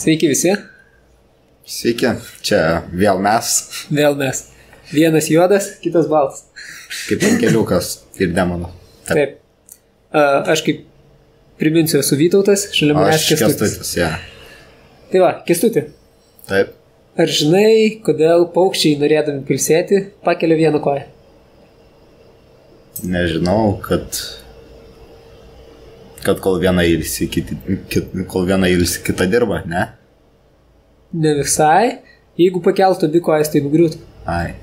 Sveiki visi, Sveiki, čia vėl mes, vėl mes. Vienas juodas, kitas baltas. kaip penkeliukas ir demono. Taip. A, Aš kaip priminsiu, esu Vytautas, šalia manęs Kestutis. kestutis, ja. Tai va, Kestuti, Taip. ar žinai, kodėl paukščiai norėdami pilsėti pakelia vieną koją? Nežinau, kad kad kol viena ilsi, kiti, kit, kol viena ilsi, kita dirba, ne? Ne visai. Jeigu pakeltų abi kojas, tai nugriūtų. Ai.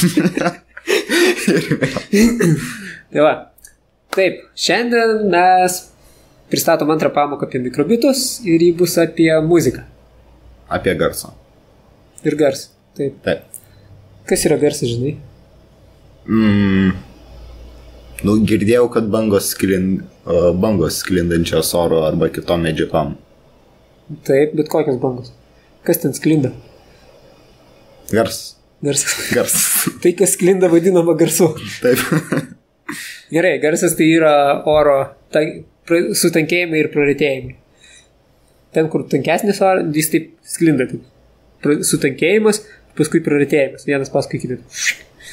Tai va. Taip, šiandien mes pristatom antrą pamoką apie mikrobitus ir jį bus apie muziką Apie garsą. ir garsą. Taip. Taip. Kas yra garsas, žinai? Mm. Nu, girdėjau, kad bangos, sklind, uh, bangos sklindančios oro arba kitom medžiagom. Taip, bet kokios bangos. Kas ten sklinda? Gars. Garsas. Gars. Tai, kas sklinda, vadinama garsu. Taip. Gerai, garsas tai yra oro ta, pra, sutankėjimai ir praretėjimai. Ten, kur tankesnis oras, jis taip sklinda. Taip. Pra, sutankėjimas, paskui praretėjimas. Vienas paskui kitą.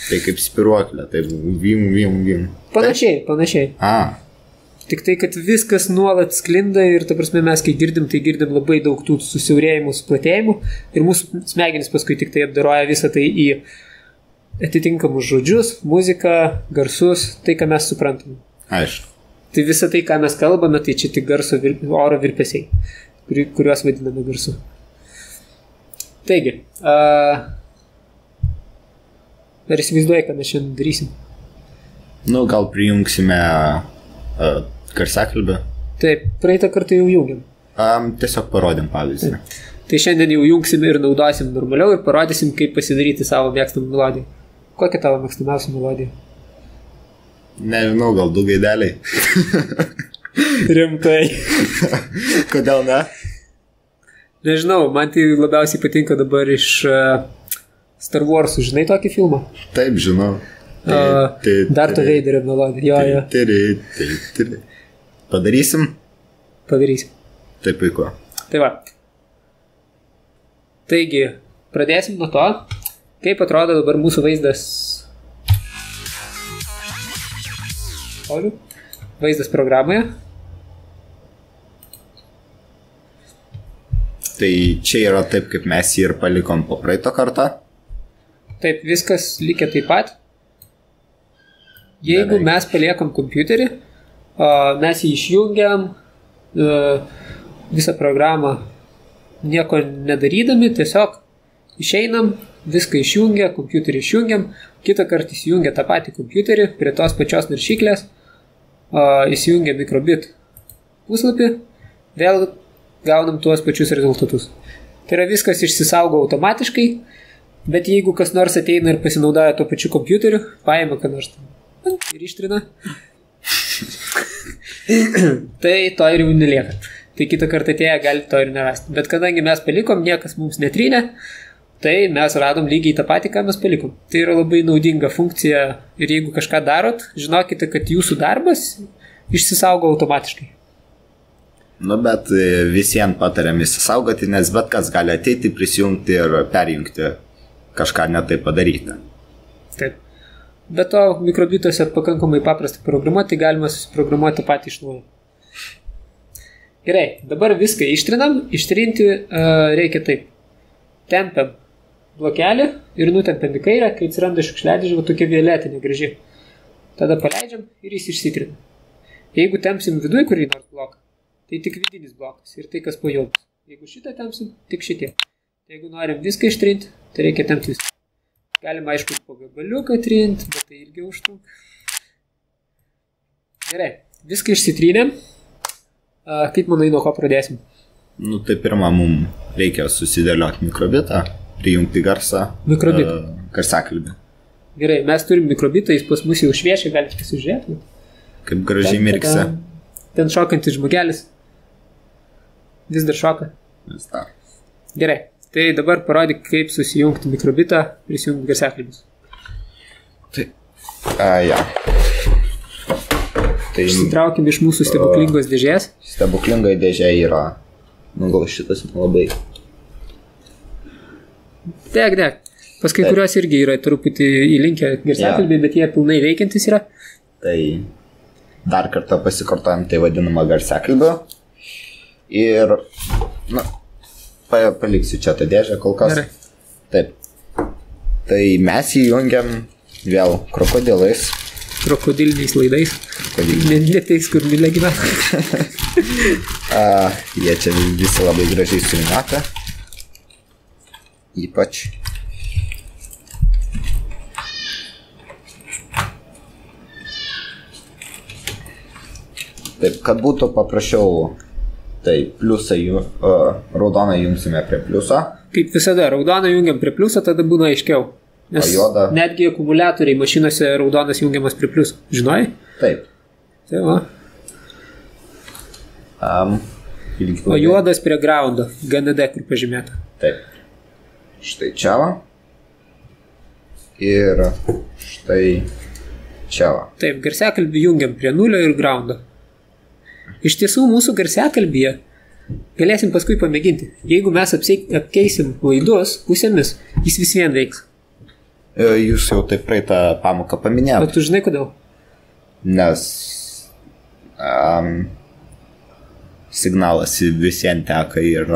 Tai kaip spiruoklė, taip vim, vim, vim. Panašiai, panašiai. A, Tik tai, kad viskas nuolat sklinda ir, ta prasme, mes kai girdim, tai girdim labai daug tų susiaurėjimų, suplatėjimų ir mūsų smegenys paskui tik tai apdaroja visą tai į atitinkamus žodžius, muziką, garsus, tai, ką mes suprantam. aišku. Tai visa tai, ką mes kalbame, tai čia tik garso vir, oro virpesiai, kuri- kuriuos vadiname garsu. Taigi, uh, ar įsivaizduoji, ką mes šiandien darysim? Nu, gal prijungsime uh, garsakalbę. Taip, praeitą kartą jau jungiam. Um, tiesiog parodėm pavyzdį. Tai šiandien jau jungsim ir naudosim normaliau ir parodysim, kaip pasidaryti savo mėgstamą melodiją. Kokia tavo mėgstamiausia melodija? Nežinau, gal du gaideliai. Rimtai. Kodėl ne? Nežinau, man tai labiausiai patinka dabar iš uh, Star Wars, žinai tokį filmą? Taip, žinau. Uh, Darto Veiderio melodija. Jo, jo, Tiri, tiri, tiri. Padarysim? padarysim. Taip, puiku. Tai va. Taigi, pradėsim nuo to, kaip atrodo dabar mūsų vaizdas. Pauliu? Vaizdas programoje. Tai čia yra taip, kaip mes jį ir palikom po praeito kartą. Taip, viskas lygia taip pat. Jeigu Beveik. mes paliekam kompiuterį, mes jį išjungiam, visą programą nieko nedarydami, tiesiog išeinam, viską išjungia, kompiuterį išjungiam, kitą kartą įsijungia tą patį kompiuterį prie tos pačios naršyklės, įsijungia mikrobit puslapį, vėl gaunam tuos pačius rezultatus. Tai yra viskas išsisaugo automatiškai, bet jeigu kas nors ateina ir pasinaudoja tuo pačiu kompiuteriu, paima ką nors ten ir ištrina, tai to ir jau nelieka. Tai kitą kartą atėję gali to ir nerasti. Bet kadangi mes palikom, niekas mums netrynė, tai mes radom lygiai tą patį, ką mes palikom. Tai yra labai naudinga funkcija ir jeigu kažką darot, žinokite, kad jūsų darbas išsisaugo automatiškai. Nu, bet e, visiems patariam įsisaugoti, nes bet kas gali ateiti, prisijungti ir perjungti kažką netai padaryti. Taip. Be to, mikrobituose pakankamai paprasta programuoti, galima susiprogramuoti patį iš naujo. Gerai, dabar viską ištrinam, ištrinti uh, reikia taip. Tempiam blokelį ir nutempiam į kairę, kai atsiranda šiukšliadėžė, tokia violetinė graži. Tada paleidžiam ir jis išsitrina. Jeigu tempsim viduje kurį nors bloką, tai tik vidinis blokas ir tai, kas po jo bus. Jeigu šitą tempsim, tik šitie. Jeigu norim viską ištrinti, tai reikia tempti viską. Galima aišku po gabaliuką trinti, bet tai ilgiau užtrunka. Gerai, viską išsitrynėm. Kaip manai, nuo ko pradėsim? Nu, tai pirmą mums reikia susidėlioti mikrobitą, prijungti garsą. Mikrobitą. Uh, garsakalbį. Gerai, mes turim mikrobitą, jis pas mus jau šviečia, galite pasižiūrėti. Kaip gražiai mirksi. Ten šokantis žmogelis. Vis dar šoka. Vis dar. Gerai, tai dabar parodyk, kaip susijungti mikrobitą, prisijungti garsiakalbius. Tai. A, ja. Tai Išsitraukim iš mūsų stebuklingos dėžės. stebuklingai dėžė yra Nu gal šitas nelabai. Deg, deg. Pas kai Taip. kuriuos irgi yra truputį įlinkę garsiakalbiai, bet jie pilnai veikiantis yra. Tai dar kartą pasikartojam tai vadinamą garsiakalbį. Ir, na, paliksiu čia tą dėžę kol kas. Gerai. Taip. Tai mes įjungiam vėl krokodilais. Krokodiliniais laidais. Krokodiliniais. Ne, ne tais, kur Milė gyvena. Jie čia visi labai gražiai surinata. Ypač. Taip, kad būtų paprasčiau, tai pliusą, jų, uh, raudoną jungsime prie pliuso. Kaip visada, raudoną jungiam prie pliuso, tada būna aiškiau. Nes O juodą? netgi akumuliatoriai mašinose raudonas jungiamas prie pliuso. Žinai? Taip. Tai va. Um, O juodas prie groundo. GND, kur pažymėta. Taip. Štai čia va. Ir štai čia va. Taip, garsiakalbį jungiam prie nulio ir groundo. Iš tiesų, mūsų garsiakalbyje galėsim paskui pamėginti. Jeigu mes apkeisim laidus pusėmis, jis vis vien veiks. E, Jūs jau taip praeitą pamoką Bet paminėjote, tu žinai kodėl? nes um, signalas visiems teka ir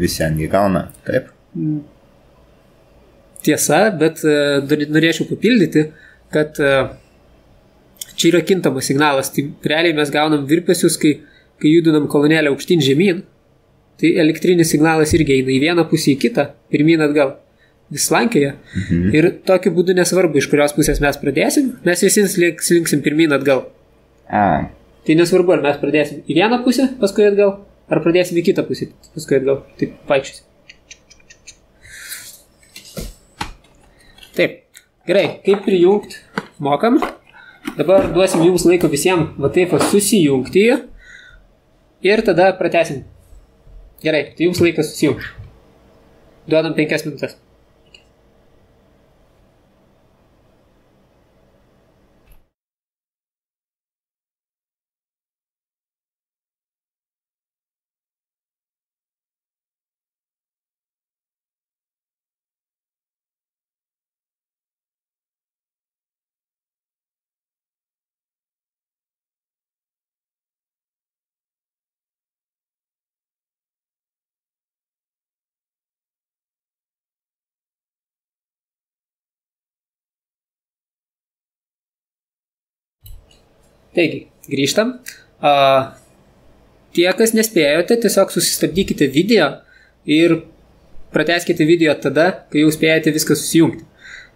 visiems įgauna. Taip. Tiesa, bet e, norėčiau papildyti, kad e, čia yra kintamas signalas. Tai realiai mes gaunam virpesius, kai, kai judinam kolonėlę aukštyn žemyn. Tai elektrinis signalas irgi eina į vieną pusę, į kitą, pirmyn atgal. Vis lankėje. Mhm. Ir tokiu būdu nesvarbu, iš kurios pusės mes pradėsim, mes visi slink- slinksim pirmyn atgal. A, Tai nesvarbu, ar mes pradėsim į vieną pusę, paskui atgal, ar pradėsim į kitą pusę, paskui atgal. Taip, vaikščiosim. Taip, gerai, kaip prijungti, mokam. Dabar duosim jums laiko visiems, va taip, susijungti ir tada pratesim. Gerai, tai jums laikas susijungti. Duodam penkias minutės. Taigi, grįžtam. A, tie, kas nespėjote, tiesiog susistabdykite video ir prateskite video tada, kai jau spėjote viską susijungti.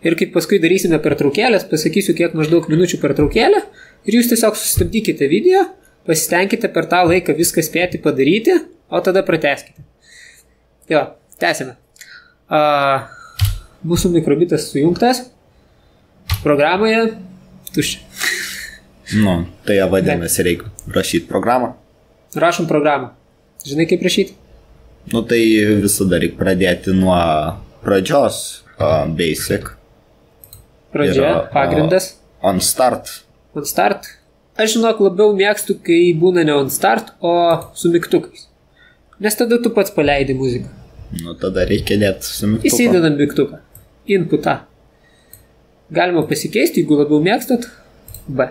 Ir kaip paskui darysime pertraukėlės, pasakysiu, kiek maždaug minučių pertraukėlę ir jūs tiesiog sustabdykite video, pasistengkite per tą laiką viską spėti padaryti, o tada prateskite. Jo, tęsime. A, mūsų mikrobitas sujungtas. Programoje tuščia. Nu, tai ją vadinasi, reikia rašyti programą. Rašom programą. Žinai, kaip rašyti? Nu, tai visada reikia pradėti nuo pradžios, uh, basic. Pradžia, Ir, a, pagrindas, On start. on start. Aš žinok labiau mėgstu, kai būna ne on start, o su mygtukais. Nes tada tu pats paleidi muziką. Nu, tada reikia dėti su mygtuku. Įsidedam mygtuką. Inputą. Galima pasikeisti, jeigu labiau mėgstat. B.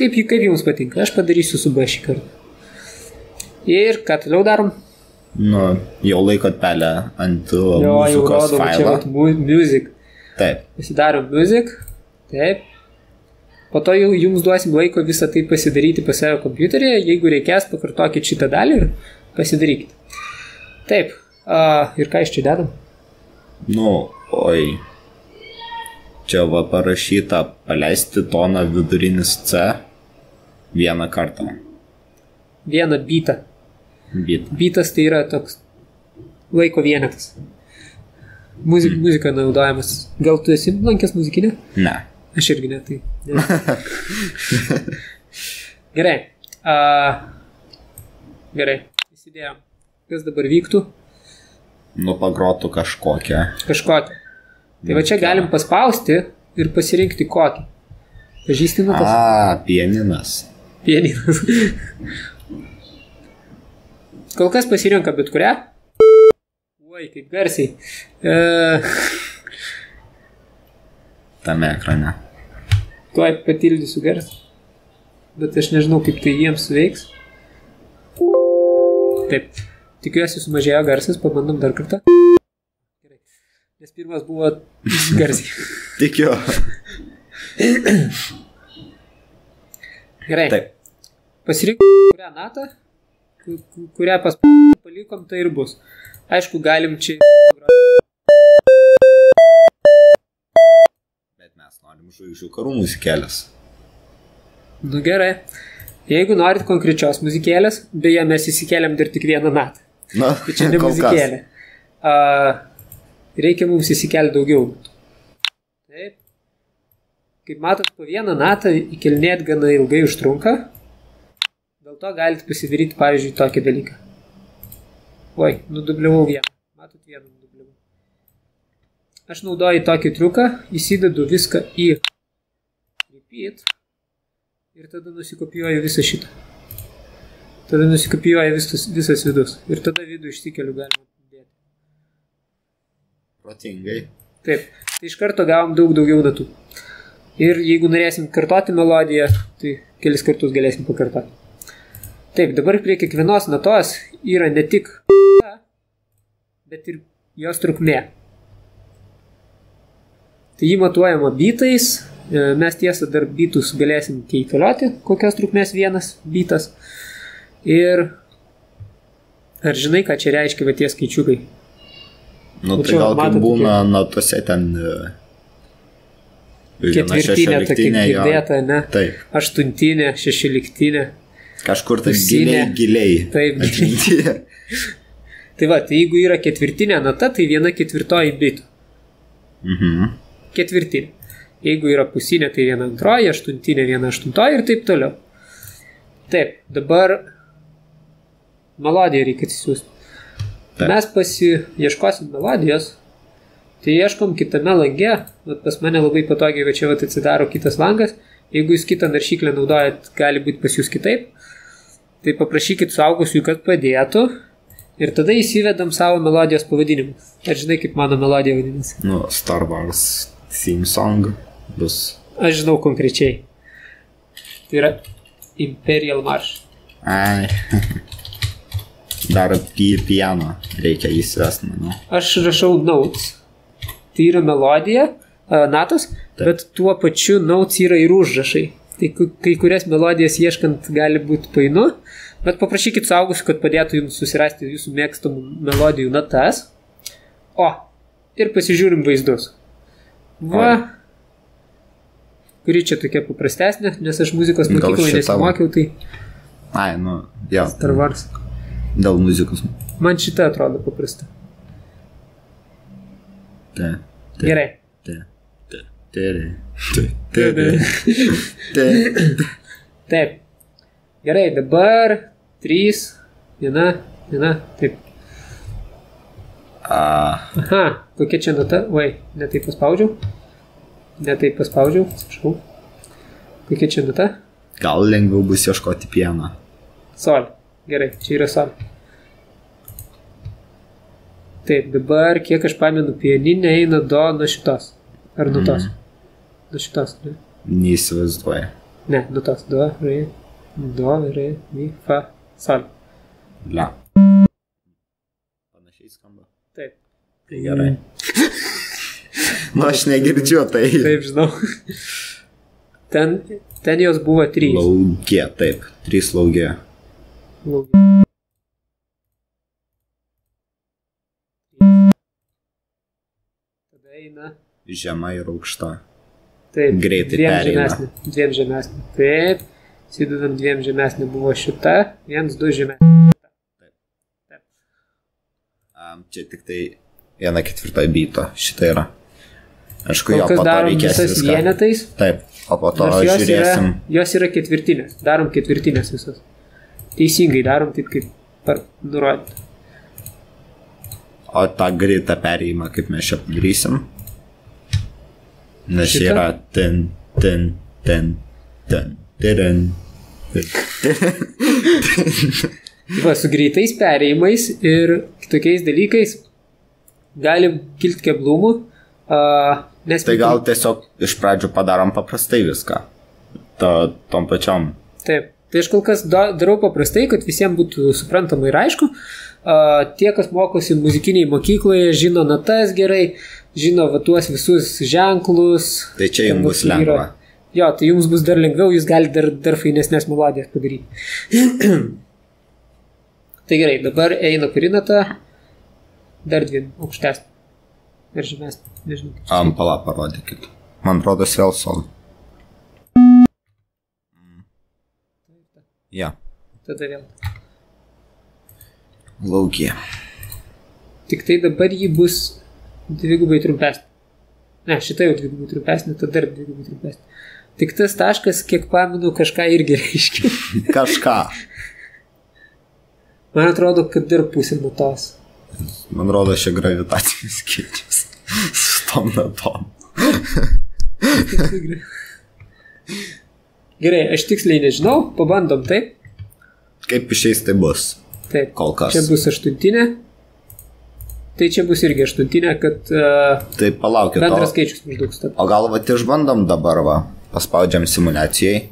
Kaip, kaip jums patinka? Aš padarysiu su B šį kartą. Ir ką toliau darom? Nu, jau laikot pelę ant uh, Jo, jau rodom čia failo. vat mu- music. Taip. Pasidarom music. Taip. Po to jau jums duosim laiko visą tai pasidaryti pas save kompiuteryje. Jeigu reikės, pakartokit šitą dalį ir pasidarykit. Taip. Uh, ir ką iš čia dedam? Nu, oi. Čia va parašyta paleisti toną vidurinis C vieną kartą. Vieną bitą. Bit. Bitas tai yra toks laiko vienetas. Muzik, mm. Muzika naudojamas. Gal tu esi lankęs muzikinę? Ne. Aš irgi ne, tai. Ne. Gerai. Uh, gerai. Įsidėjom. Kas dabar vyktų? Nu, pagrotų kažkokią. Kažkokią. Tai va čia galim paspausti ir pasirinkti kokį. Pažįsti natas? A, pieninas. Pieninas. kol kas pasirenka bet kurią. Oi, kaip garsiai. E, Tame ekrane. tuoj patildysiu garsą. Bet aš nežinau, kaip tai jiems veiks. Taip, tikiuosi sumažėjo garsas, pabandom dar kartą. Gerai. Nes pirmas buvo garsiai. Tikiu. Gerai. Taip. Pasirinkom, kurią natą, ku- ku- kurią pas palikom, tai ir bus. Aišku, galim čia. Bet mes norim žvaigždžių karų muzikelės. Nu gerai. Jeigu norit konkrečios muzikėlės, beje, mes įsikeliam dar tik vieną natą. Na, Tai čia ne muzikėlė. A, reikia mums įsikelti daugiau. Kaip matot, po vieną natą įkelnėti gana ilgai užtrunka. Dėl to galite pasidaryti, pavyzdžiui, tokį dalyką. Oi, nudubliavau vieną. Matot, vieną nudubliavau. Aš naudoju tokį triuką, įsidedu viską į repeat ir tada nusikopijuoju visą šitą. Tada nusikopijuoja visas, visas vidus. Ir tada vidų išsikeliu galima dėti. Protingai. Taip. Tai iš karto gavom daug daugiau datų. Ir jeigu norėsim kartoti melodiją, tai kelis kartus galėsim pakartoti. Taip, dabar prie kiekvienos natos yra ne tik bet ir jos trukmė. Tai jį matuojama bitais, e, mes tiesą dar bitus galėsim keitalioti, kokios trukmės vienas bitas. Ir ar žinai, ką čia reiškia va tie skaičiukai? Nu, tai gal kaip būna natose ten... Ketvirtinė tokia girdėta, ne? Taip. Aštuntinė, šešioliktinė. Kažkur tai giliai, giliai. Taip. Atmintyje. Tai va, tai jeigu yra ketvirtinė nata, tai viena ketvirtoji bitų. Mhm. Ketvirtinė. Jeigu yra pusinė, tai viena antroji, aštuntinė, viena aštuntoji ir taip toliau. Taip, dabar melodiją reikia atsisiųsti. Mes pasieškosim melodijos, tai ieškom kitame lange, vat pas mane labai patogiai, kad čia vat atsidaro kitas langas, jeigu jūs kitą naršyklę naudojat, gali būti pas jūs kitaip, tai paprašykit suaugusiųjų, kad padėtų ir tada įsivedam savo melodijos pavadinimą. Ar žinai, kaip mano melodija vadinasi? Nu, Star Wars theme song bus. Aš žinau konkrečiai. Tai yra Imperial March. Ai. Dar pi piano reikia įsivesti, manau. Aš rašau notes. Tai yra melodija, natos, Taip. bet tuo pačiu notes yra ir užrašai. Tai kai kurias melodijas ieškant gali būti painu, bet paprašykit saugusių, kad padėtų jums susirasti jūsų mėgstamų melodijų natas. O, ir pasižiūrim vaizdus. Va. Kuri čia tokia paprastesnė, nes aš muzikos mokykloje nesimokiau, tai Ai, nu, jo. Star Wars. Dėl muzikos. Man šita atrodo paprasta. Gerai. Taip. Gerai, dabar 3, 1, 1, taip. A, Aha, kokia čia nata? Vai, netai paspaudžiau. Netai paspaudžiau, atsiprašau. Kokia čia nata? gal lengviau bus ieškoti piano. Sol. Gerai, čia yra sol. Taip, dabar, kiek aš pamenu, pianinė eina do nuo šitos. Ar nuo tos? Nuo šitos, ne? Neįsivaizduoju. Ne, nuo tos. Do, re, do, re, mi, fa, sol. Le. Panašiai skamba. Taip. Tai gerai. Nu, aš negirdžiu tai. Taip, žinau. Ten, ten jos buvo trys. Laugė, taip. Trys laugė. Lauk- eina. Žema ir aukšta. Taip. Greitai dviem pereina. žemesnė. Dviem žemesnė. Taip. Sidedam dviem žemesnė buvo šita. Viens, du žemesnė. Um, čia tik tai viena ketvirta byto. Šitą yra. Aišku, jo, po to reikės visas viską. vienetais. Taip, o po to Nors jos yra, žiūrėsim. jos yra ketvirtinės. Darom ketvirtinės visas. Teisingai darom taip, kaip nurodyta. O tą greitą perėjimą, kaip mes čia padarysim. Nes Šitą? yra ten, ten, ten, ten, ten. Va, su greitais perėjimais ir kitokiais dalykais gali kilti keblumų. Uh, nes Tai gal tiesiog iš pradžių padarom paprastai viską. Ta, tom pačiom. Taip. Tai aš kol kas da- darau paprastai, kad visiems būtų suprantama ir aišku. Uh, tie, kas mokosi muzikiniai mokykloje, žino natas gerai, žino va tuos visus ženklus. Tai čia jums bus yra- lengva. Jo, tai jums bus dar lengviau, jūs galite dar, dar fainesnės melodijas padaryti. tai gerai, dabar eina Kurinata, dar dvi aukštesnė. Ir žemesnė, nežinau. Am, pala, parodykit. Man rodos vėl sol. Ja, Tada vėl. Laukie. Tik tai dabar ji bus dvigubai trumpesnė. Ne, šita jau dvigubai trumpesnė, tada dar dvigubai trumpesnė. Tik tas taškas, kiek pamenu, kažką irgi reiškia. Kažką. Man atrodo, kad dar pusė nutos. Man rodo, šia gravitacinis skaičius. Su tom natom. Gerai, aš tiksliai nežinau, pabandom taip. Kaip išeis tai bus. Taip, Kol kas. Čia bus aštuntinė. Tai čia bus irgi aštuntinė, kad uh, Tai palaukit. bendras O, skaičius maždaug stop. o gal va išbandom dabar va. Paspaudžiam simulacijai.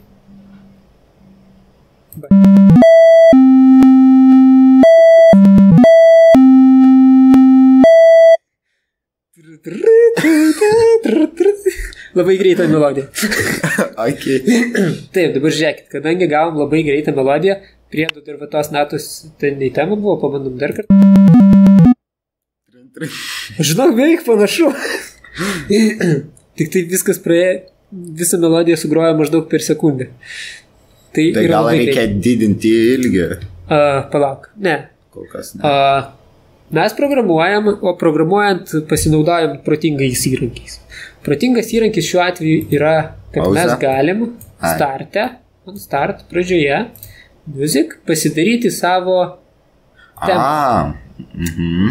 Labai greita melodija. ok. Taip, dabar žiūrėkit, kadangi gavom labai greitą melodiją, priedo dar va tos natos ten į temą buvo, pabandom dar kartą. Žinau, beveik panašu. Tik tai viskas praėjo, visą melodiją sugroja maždaug per sekundę. Tai, Tai gal reikia greit. didinti ilgį. A, palauk, ne. Kol kas ne. A, mes programuojam, o programuojant pasinaudojam protingais įrankiais. Protingas įrankis šiuo atveju yra, kad Pauzė. mes galim starte, ant start pradžioje, music, pasidaryti savo tempą. A. Mhm.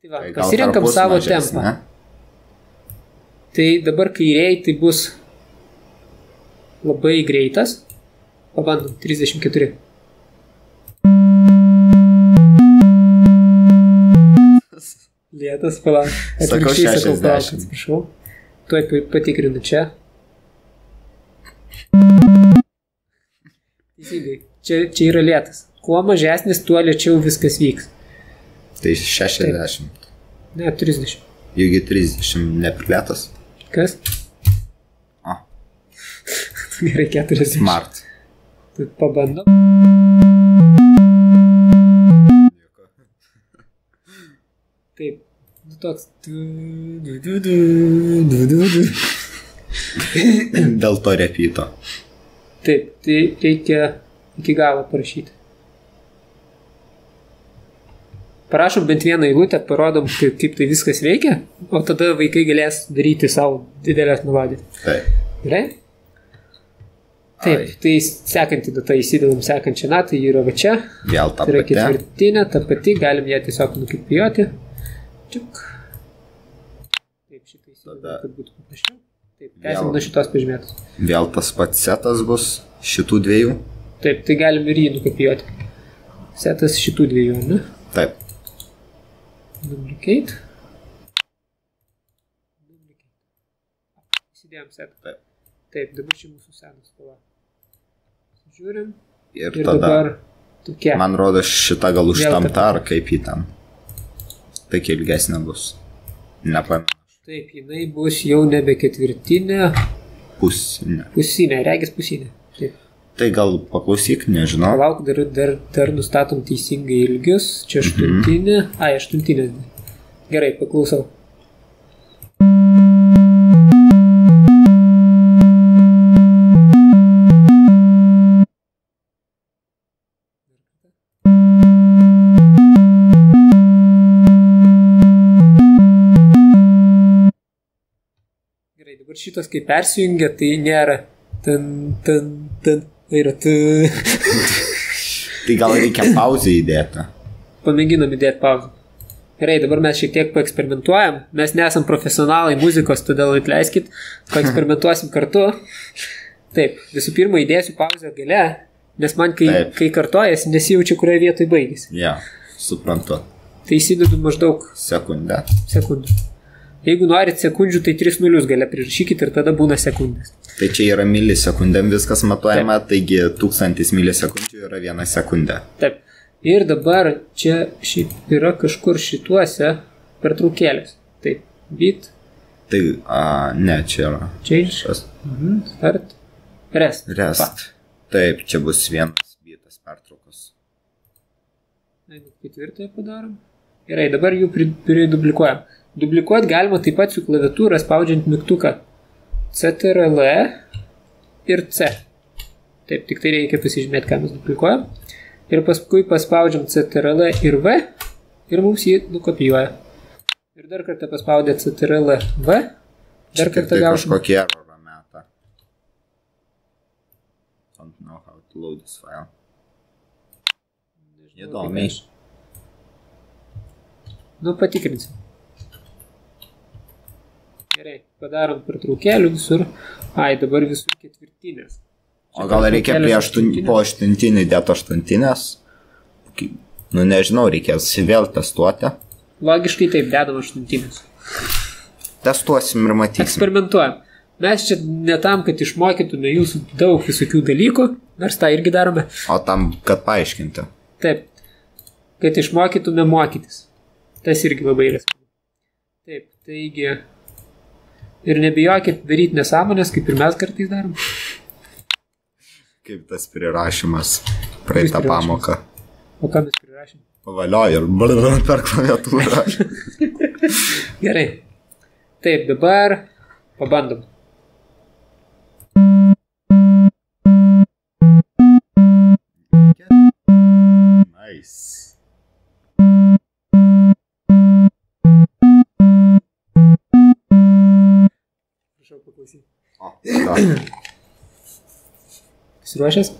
Tai va, Tai pasirinkam savo mažesnė. tempą. Tai dabar kairiai tai bus labai greitas. Pabandom, 34. Lietas, palauk. Sakau Atvirkščiai 60. palauk, Atsiprašau. Tuoj pa- patikrinu čia. Teisingai. Čia, čia yra lietas. Kuo mažesnis, tuo lėčiau viskas vyks. Tai 60. Ne, 30. Juk 30 neprilėtas. Kas? A. Gerai, 40. Smart. Tai pabandom. Taip. Nu, toks. du- du- du. Dėl to repito. Taip, tai reikia iki galo parašyti. Parašom bent vieną eilutę, parodom, kaip, kaip tai viskas veikia, o tada vaikai galės daryti savo didelės melodijas. Taip. Gerai? Taip, Ai. tai sekantį datą įsidedam sekančią natą, ji yra va čia. Vėl ta Tai yra pati. ketvirtinė, ta pati, galim ją tiesiog nukipijuoti. Čiuk. Taip, šitą įsidedam, kad būtų paprasčiau. Tęsim nuo šitos pažymėtos. Vėl tas pats setas bus šitų dviejų. Taip, tai galim ir jį nukopijuoti. Setas šitų dviejų, ne? Taip. Duplicate. Duplicate. Įsidėjom setą. Taip. Taip, dabar čia mūsų senas spalva. Žiūrim. Ir, Ir tada. dabar tokia. Man rodo šita gal užtamta ta ar kaip į ten. Tai ilgesnė bus. Nepamenu. Taip, jinai bus jau nebe ketvirtinė, Pusinė. pusinė, regis pusinė. Taip. Tai gal paklausyk, nežinau. Palauk, dar, dar, dar nustatom teisingai ilgius. Čia Mhm. aštuntinė. Ai, aštuntinė. Gerai, paklausau. Šitas kai persijungia, tai nėra ten, ten, ten, tai yra tu. Tai gal reikia pauzę įdėti. Pamėginom įdėti pauzę. Gerai, dabar mes šiek tiek paeksperimentuojam. Mes nesam profesionalai muzikos, todėl atleiskit, paeksperimentuosim kartu. Taip, visų pirma įdėsiu pauzę gale, Nes man, kai, Taip. kai kartojasi, nesijaučiu, kurioje vietoje baigėsi. Ja, suprantu. Tai įsidedu maždaug Sekundę. sekundžių. Jeigu norit sekundžių, tai 3 nulius gale prirašykit ir tada būna sekundės. Tai čia yra milisekundėm viskas matuojama, taigi tūkstantis milisekundžių yra viena sekundė. Taip. Ir dabar čia šiaip yra kažkur šituose pertraukėlės. Taip. Beat, Tai, a, ne, čia yra. change, Šios. mhm, start, rest. Rest. Taip, čia bus vienas bitas pertraukos. Jeigu ketvirtąją padarom. Gerai, dabar jų pri- Duplikuoti galima taip pat su klaviatūra spaudžiant mygtuką CTRL ir C. Taip, tik tai reikia pasižymėti, ką mes duplikuojam. Ir paskui paspaudžiam CTRL ir V ir mums jį nukopijuoja. Ir dar kartą paspaudę CTRL V, dar kartą tai gausim. kažkokį errorą metą. Don't know how to load this file. Įdomiai. Nu, patikrinsim. Padarom pertraukėlių visur. Ai, dabar visur ketvirtinės. O gal reikia prie aštun, po aštuntinį dėti aštuntinės? Nu nežinau, reikės vėl testuoti. Logiškai taip dedam aštuntinės. Testuosim ir matysim. Eksperimentuojam. Mes čia ne tam, kad išmokytume jūsų daug visokių dalykų, nors tą irgi darome. O tam, kad paaiškinti. Taip, kad išmokytume mokytis. Tas irgi labai yra svarbu. Taip, taigi. Ir nebijokit daryti nesąmonės, kaip ir mes kartais darom. Kaip tas prirašymas praeitą pamoką. O ką mes prirašėm? Pavalioju ir blablabla per klaviatūrą. Gerai. Taip, dabar pabandom. nice. Paklausyti. O. Pasiruošęs?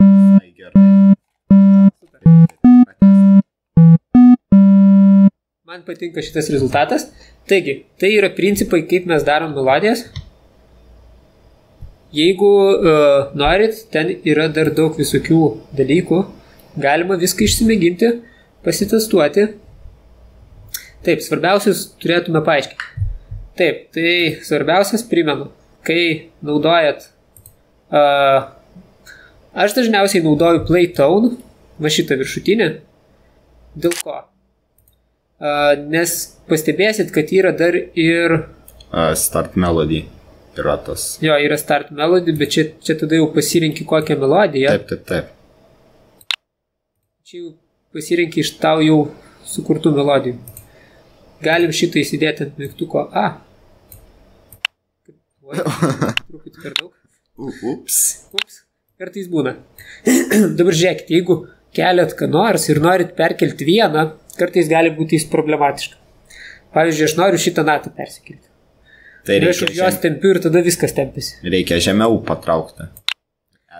Visai gerai. Man patinka šitas rezultatas. Taigi, tai yra principai, kaip mes darom melodijas. Jeigu uh, norit, ten yra dar daug visokių dalykų. Galima viską išsimėginti, pasitestuoti. Taip, svarbiausius turėtume paaiškinti. Taip, tai svarbiausias primenu, kai naudojat. Uh, aš dažniausiai naudoju Playtone, va šitą viršutinę. Dėl ko? Uh, nes pastebėsit, kad yra dar ir, Uh, start melody yra tas. jo, yra start melody, bet čia, čia tada jau pasirinki kokią melodiją. Taip, taip, taip. Čia jau pasirinki iš tau jau sukurtų melodijų. Galim šitą įsidėti ant mygtuko A. Truputį per daug. Ups. Ups, kartais būna. Dabar žiūrėkit, jeigu keliat ką nors ir norit perkelti vieną, kartais gali būti jis problematiška. Pavyzdžiui, aš noriu šitą natą persikelti. Tai Ir aš reikia, už jos tempiu ir tada viskas tempėsi. reikia žemiau patraukti.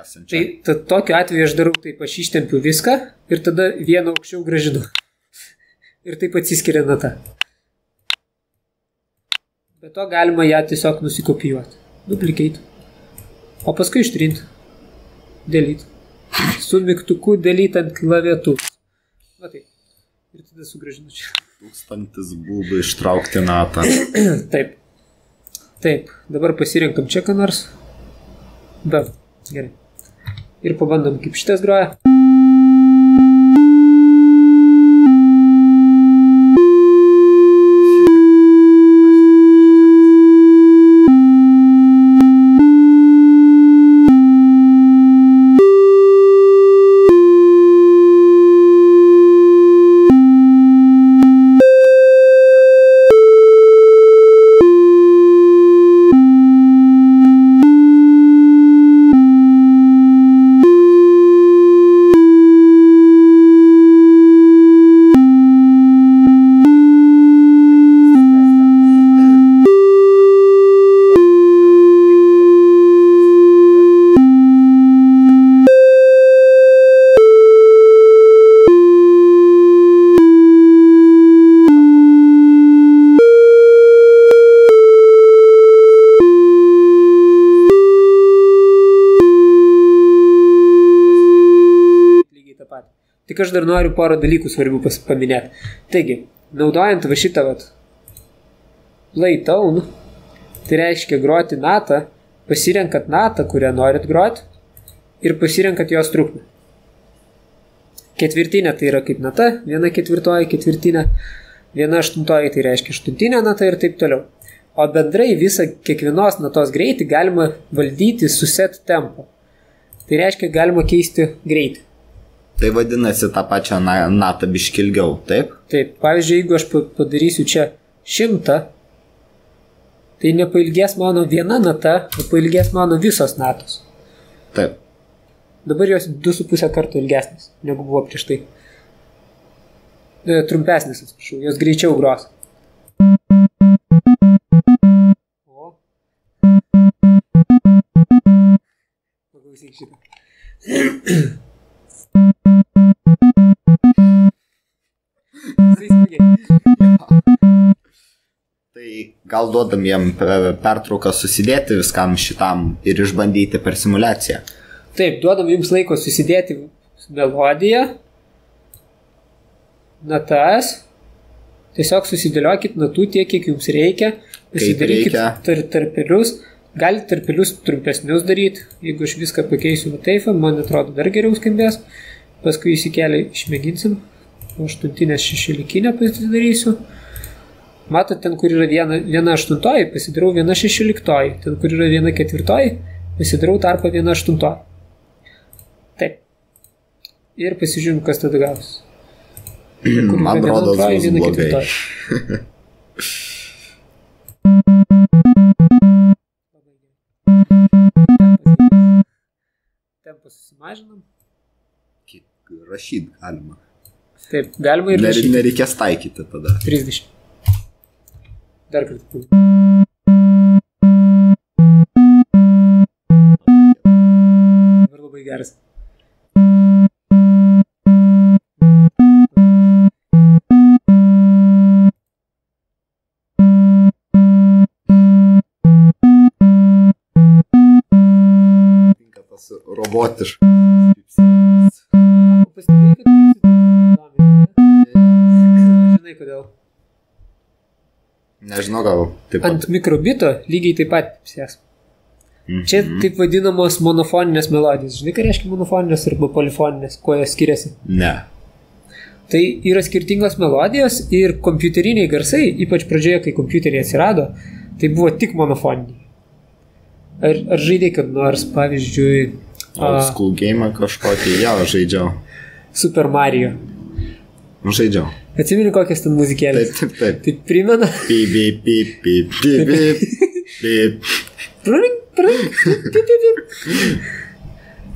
Esančią. Tai tokiu atveju aš darau taip, aš ištempiu viską ir tada vieną aukščiau gražinu. Ir taip atsiskiria nata. Be to galima ją tiesiog nusikopijuoti. Duplicate. O paskui ištrinti. Delete. Su mygtuku delete ant klaviatūros. Na taip. Ir tada sugražinu čia. Tūkstantis būdų ištraukti natą. Taip. Taip. Dabar pasirinkam čia ką nors. Be. Gerai. Ir pabandom, kaip šitas groja. Tik aš dar noriu porą dalykų svarbių paminėti. Taigi, naudojant va šitą vat play tone, tai reiškia groti natą, pasirenkat natą, kurią norit groti ir pasirenkat jos trukmę. Ketvirtinė tai yra kaip nata, viena ketvirtoji ketvirtinė, viena aštuntoji tai reiškia aštuntinė nata ir taip toliau. O bendrai visą kiekvienos natos greitį galima valdyti su set tempo. Tai reiškia galima keisti greitį. Tai vadinasi tą pačią na- natą biškilgiau, taip? Taip, pavyzdžiui, jeigu aš pa- padarysiu čia šimtą, tai nepailgės mano viena nata, o pailgės mano visos natos. Taip. Dabar jos 2,5 kartų ilgesnis negu buvo prieš tai. E, trumpesnis, atsiprašau, jos greičiau gros. O. Paklausyk šitą. gal duodam pe- pertrauką susidėti viskam šitam ir išbandyti per simulaciją. Taip, duodam jums laiko susidėti melodiją, natas, tiesiog susidėliokit natų tiek, kiek jums reikia, pasidarykit tar, tarpelius, galite tarpelius trumpesnius daryti, jeigu aš viską pakeisiu taip, man atrodo dar geriau skambės, paskui įsikelį išmėginsim, aštuntinę šešilikinę pasidarysiu. Matot, ten, kur yra viena, viena aštuntoji, pasidarau viena šešioliktoji, ten, kur yra viena ketvirtoji, pasidarau tarpą viena aštuntoji. Taip. Ir pasižiūrim, kas tada. Kur Man antroji, bus blogai. Tempą susimažinam. Rašyt galima. Taip, galima ir rašyti. nereikės taikyti tada. 30. Dar kartą. Dabar labai geras. Tinka taip pat. Ant mikrobito lygiai taip pat sės. Čia Mhm. taip vadinamos monofoninės melodijos. Žinai, ką reiškia monofoninės arba polifoninės, kuo jos skiriasi? Ne. Tai yra skirtingos melodijos ir kompiuteriniai garsai, ypač pradžioje, kai kompiuteriai atsirado, tai buvo tik monofoniniai. Ar, ar žaidai, kad nors, pavyzdžiui, Old school game kažkokį, jo, žaidžiau. Super Mario. Nu, žaidžiau. Atsimeni, kokias ten Taip, muzikėlės? taip, taip. Tai primena. Pip, pip, pip, pip, pip. Prink, prink, pip, pip, pip.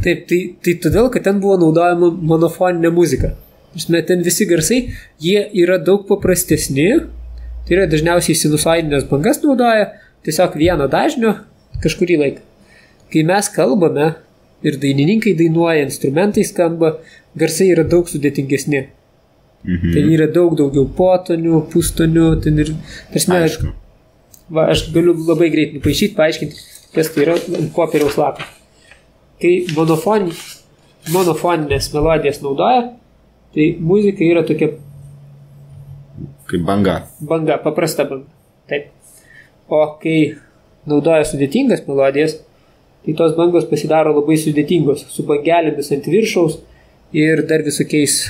Taip, tai, tai todėl, kad ten buvo naudojama monofoninė muzika. Žinai, ten visi garsai, jie yra daug paprastesni. Tai yra dažniausiai sinusoidinės bangas naudoja, tiesiog vieno dažnio kažkurį laiką. Kai mes kalbame ir dainininkai dainuoja, instrumentai skamba, garsai yra daug sudėtingesni. Mhm. Ten yra daug daugiau potonių, pustonių, ten ir... Prasme, Aišku. Va, aš galiu labai greit nupaišyti, paaiškinti, kas tai yra popieriaus lapo. Kai monofon, monofoninės melodijas naudoja, tai muzika yra tokia Kaip banga. banga, paprasta banga. Taip. O kai naudoja sudėtingas melodijas, tai tos bangos pasidaro labai sudėtingos, su bangelėmis ant viršaus ir dar visokiais.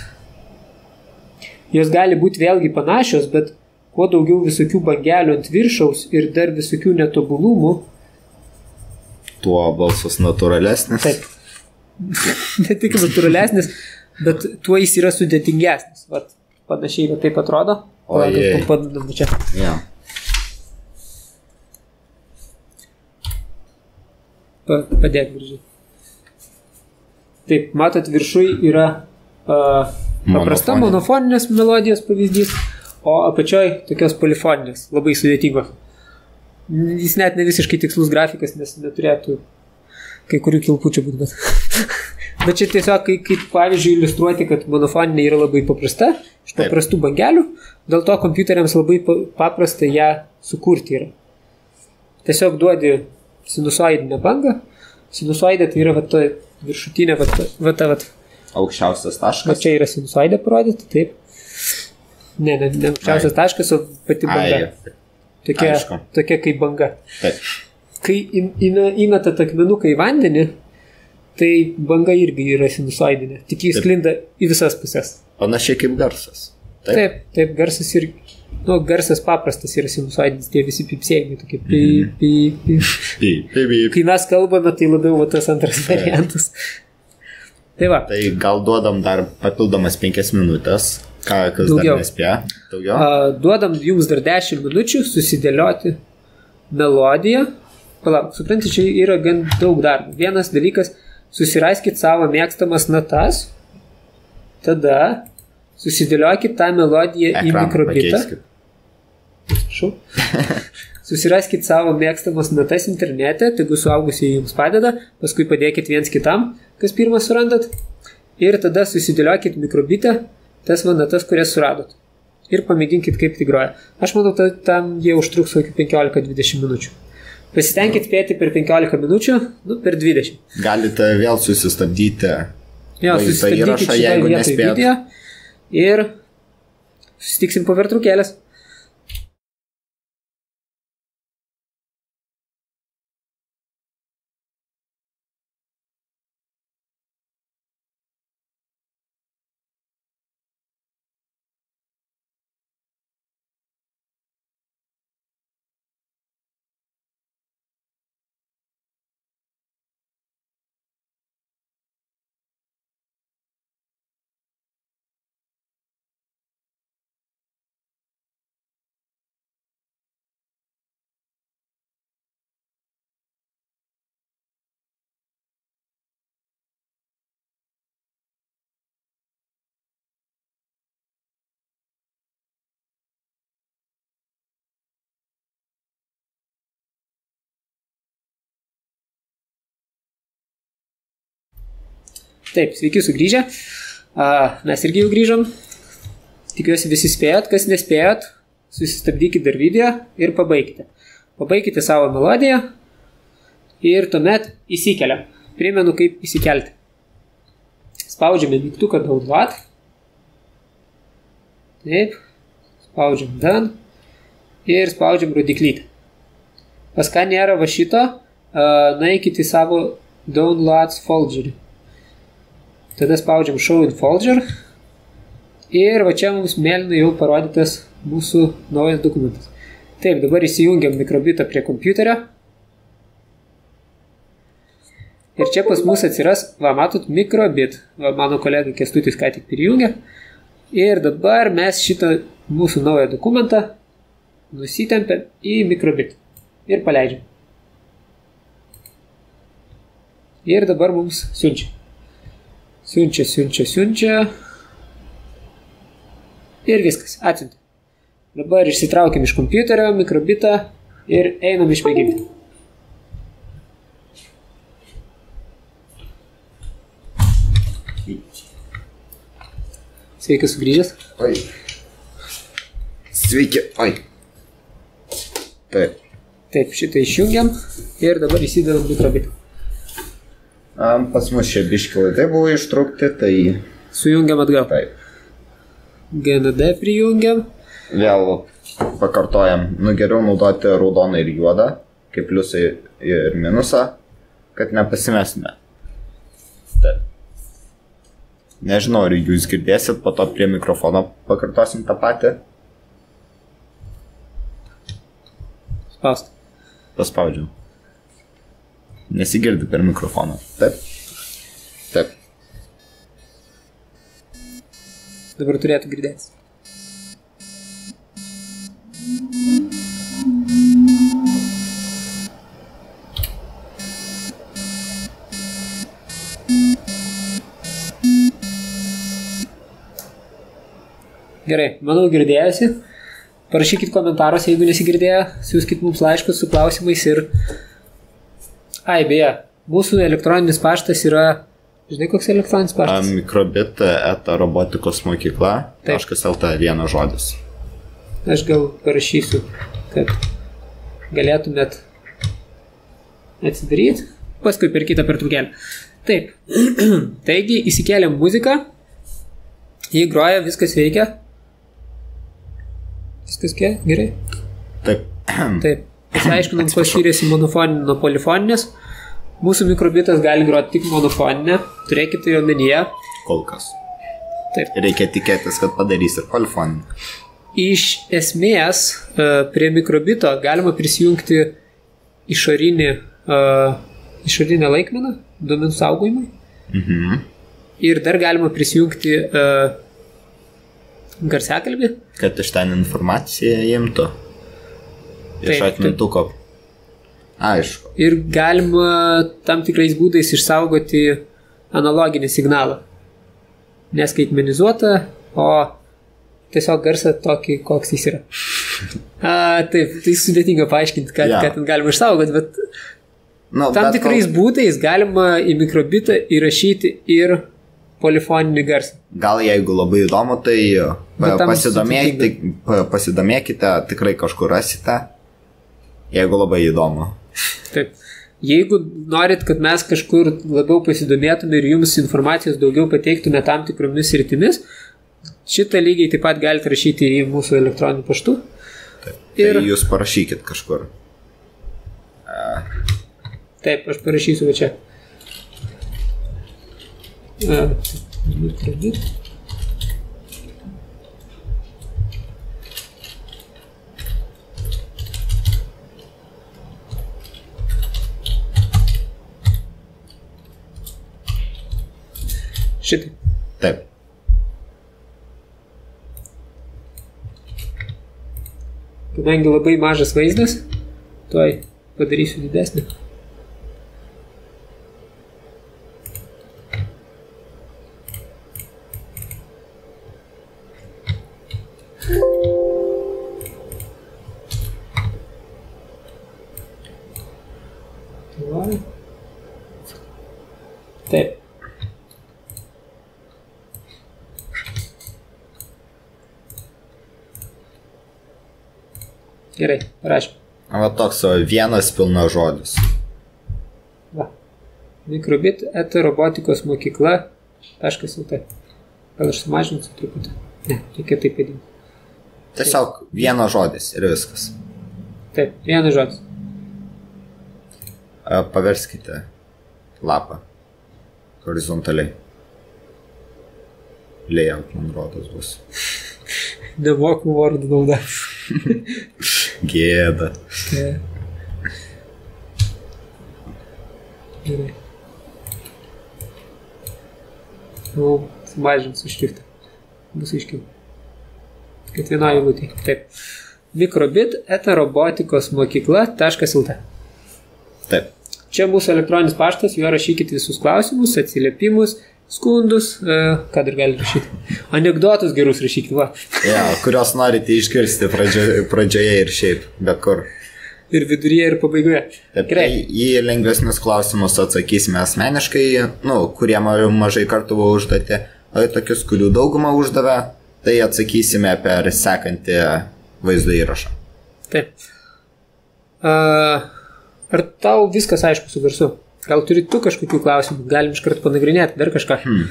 Jos gali būti vėlgi panašios, bet kuo daugiau visokių bangelių ant viršaus ir dar visokių netobulumų, Tuo balsas natūralesnis. Taip. ne tik natūralesnis, bet tuo jis yra sudėtingesnis. Vat, panašiai va taip atrodo. Ojej. Padedam čia. Jo. Pa, padėk gražiai. Taip, matot, viršui yra uh, paprasta monofoninės melodijos pavyzdys, o apačioj tokios polifoninės, labai sudėtingos. Jis net ne visiškai tikslus grafikas, nes neturėtų kai kurių kilpučių būti, bet. bet čia tiesiog kaip, kaip pavyzdžiui iliustruoti, kad monofoninė yra labai paprasta, iš paprastų bangelių, dėl to kompiuteriams labai pa- paprasta ją sukurti yra. Tiesiog duodi sinusoidinę bangą, sinusoidė tai yra va ta viršutinė, va ta, va ta, va ta Aukščiausias taškas. čia yra sinusoidė parodyti, taip. Ne, ne, ne aukščiausias Ai. taškas, o pati banga. Ai, Tokia, aišku. tokia kaip banga. taip. Kai į- įme- įmetat akmenuką į vandenį, tai banga irgi yra sinusoidinė. Tik jis Taip. sklinda į visas pusės. Panašiai kaip garsas. Taip, taip, taip garsas ir... Nu, garsas paprastas yra sinusoidinis, tie visi pipsėjimai tokie. Pi, Mhm. pi, pi. Taip, taip, taip. Kai mes kalbame, tai labiau va, tas antras variantas. Tai va, Tai gal duodam dar papildomas penkias minutės, ką kas Daugiau. dar nespėjo. Daugiau. a, duodam jums dar 10 minučių susidėlioti melodiją. Palauk, suprantate, čia yra gan daug darbo. Vienas dalykas, susiraskit savo mėgstamas natas, tada susidėliokit tą melodiją į Ekraną mikrobitą. Prašau. Susiraskit savo mėgstamas natas internete, tegu suaugusiai jums padeda, paskui padėkit viens kitam, kas pirmą surandat. Ir tada susidėliokit mikrobitę, tas va natas, kurias suradot. Ir pamėginkit, kaip tai groja. Aš manau, ta, tam jie užtruks kokį 15-20 minučių. Pasitenkit spėti per 15 minučių, nu, per 20. Galite vėl susistabdyti. Jo, Vaizdo susistabdykit įrašą, jeigu vietoj nespėjot. video ir susitiksim po pertraukėlės. Taip, sveiki sugrįžę. A, mes irgi jau grįžom. Tikiuosi visi spėjot, kas nespėjot, susistabdykite dar video ir pabaikite. Pabaikite savo melodiją ir tuomet įsikeliam. Primenu, kaip įsikelti. Spaudžiame mygtuką download. Taip. Spaudžiam done. Ir spaudžiam rodiklytę. Pas ką nėra va šito, nueikite į savo downloads folderį. Tada spaudžiam Show in Folder. Ir va čia mums mėlynai jau parodytas mūsų naujas dokumentas. Taip, dabar įsijungiam mikrobitą prie kompiuterio. Ir čia pas mus atsiras, va, matot, mikrobit. Va, mano kolega Kestutis ką tik prijungė. Ir dabar mes šitą mūsų naują dokumentą nusitempiam į mikrobit. Ir paleidžiam. Ir dabar mums siunčia. Siunčia, siunčia, siunčia. Ir viskas, atsiuntė. Dabar išsitraukiam iš kompiuterio mikrobitą ir einam išmėginti. Sveikas sugrįžęs. Oi. Sveiki. Oi. Taip. Taip, šitą išjungiam ir dabar įsidedam mikrobitą. Am, Pas mus šie biški laidai buvo ištrukti, tai Sujungiam atgal. taip. GND prijungiam. Vėl pakartojam, nu geriau naudoti raudoną ir juodą, kaip pliusai ir minusą, kad nepasimesime. Taip. Nežinau, ar jūs girdėsit, po to prie mikrofono pakartosim tą patį. Spaust. Paspaudžiau. Nesigirdi per mikrofoną. Taip. Taip. Dabar turėtų girdėtis. Gerai, manau girdėjosi. Parašykit komentaruose, jeigu nesigirdėjo, siūskit mums laiškus su klausimais ir... Ai, beje, mūsų elektroninis paštas yra... Žinai, koks elektroninis paštas? Mikrobit eta robotikos mokykla. LT vienas žodis. Aš gal parašysiu, kad galėtumėt atsidaryti, paskui per kitą pertraukėlę. Taip. Taigi įsikėlėm muziką, jį groja, viskas veikia. Viskas gerai. Taip. Taip. Pasiaiškinom, kuo skiriasi monofoninė nuo polifoninės. Mūsų mikrobitas gali groti tik monofoninę, turėkite tai omenyje. Kol kas. Taip. Reikia tikėtis, kad padarys ir polifoninį. Iš esmės, e, prie mikrobito galima prisijungti išorinį, e, išorinę laikmeną, duomenų saugojimui. Mhm. Ir dar galima prisijungti uh, garsiakalbį. Kad iš ten informaciją imtų. Iš Taip, atmintuko. Aišku. Ir galima tam tikrais būdais išsaugoti analoginį signalą. Neskaitmenizuotą, o tiesiog garsą tokį, koks jis yra. A, taip, tai sudėtinga paaiškinti, ką, Jo. ką ten galima išsaugoti, bet Nu, tam bet tikrais kol- būdais galima į mikrobitą įrašyti ir polifoninį garsą. Gal jeigu labai įdomu, tai tam pasidomėkite, pa, pasidomėkite, tikrai kažkur rasite. Jeigu labai įdomu. Taip. Jeigu norit, kad mes kažkur labiau pasidomėtume ir jums informacijos daugiau pateiktume tam tikromis rytimis, šitą lygiai taip pat galite rašyti į mūsų elektroninių paštų. Tai Ir jūs parašykit kažkur. taip, aš parašysiu čia. A, Šitai. Taip. Kadangi labai mažas vaizdas, tuoj padarysiu didesnį. Taip. Gerai, rašom. Va toks vienas pilna žodis. Va. Mikrobit eta robotikos mokykla. Taškas lt. Gal aš sumažinsiu truputį? Ne, reikia taip padinti. Tiesiog vienas žodis ir viskas. Taip, vienas žodis. Paverskite lapą horizontaliai. Layout, man rodos, bus. Nemoku vardų nauda. Gėda. Ne. Gerai. Nu, sumažinsiu šriftą. Bus aiškiau. Kad vienoje eilutėje. Taip. Mikrobit eta robotikos mokykla.lt. Taip. Čia mūsų elektroninis paštas, juo rašykite visus klausimus, atsiliepimus, skundus, e, ką dar gali rašyti. Anekdotus gerus rašykite, va. Ja, kurios norite išgirsti pradžio, pradžioje ir šiaip, bet kur. Ir viduryje, ir pabaigoje. Taip, Gerai. tai į lengvesnius klausimus atsakysime asmeniškai, nu, kurie ma- mažai kartų buvo užduoti, o į tokius, kurių daugumą uždavė, tai atsakysime per sekantį vaizdo įrašą. Taip. A, ar tau viskas aišku su garsu? Gal turi tu kažkokių klausimų? Galim iškart panagrinėti dar kažką. Hmm.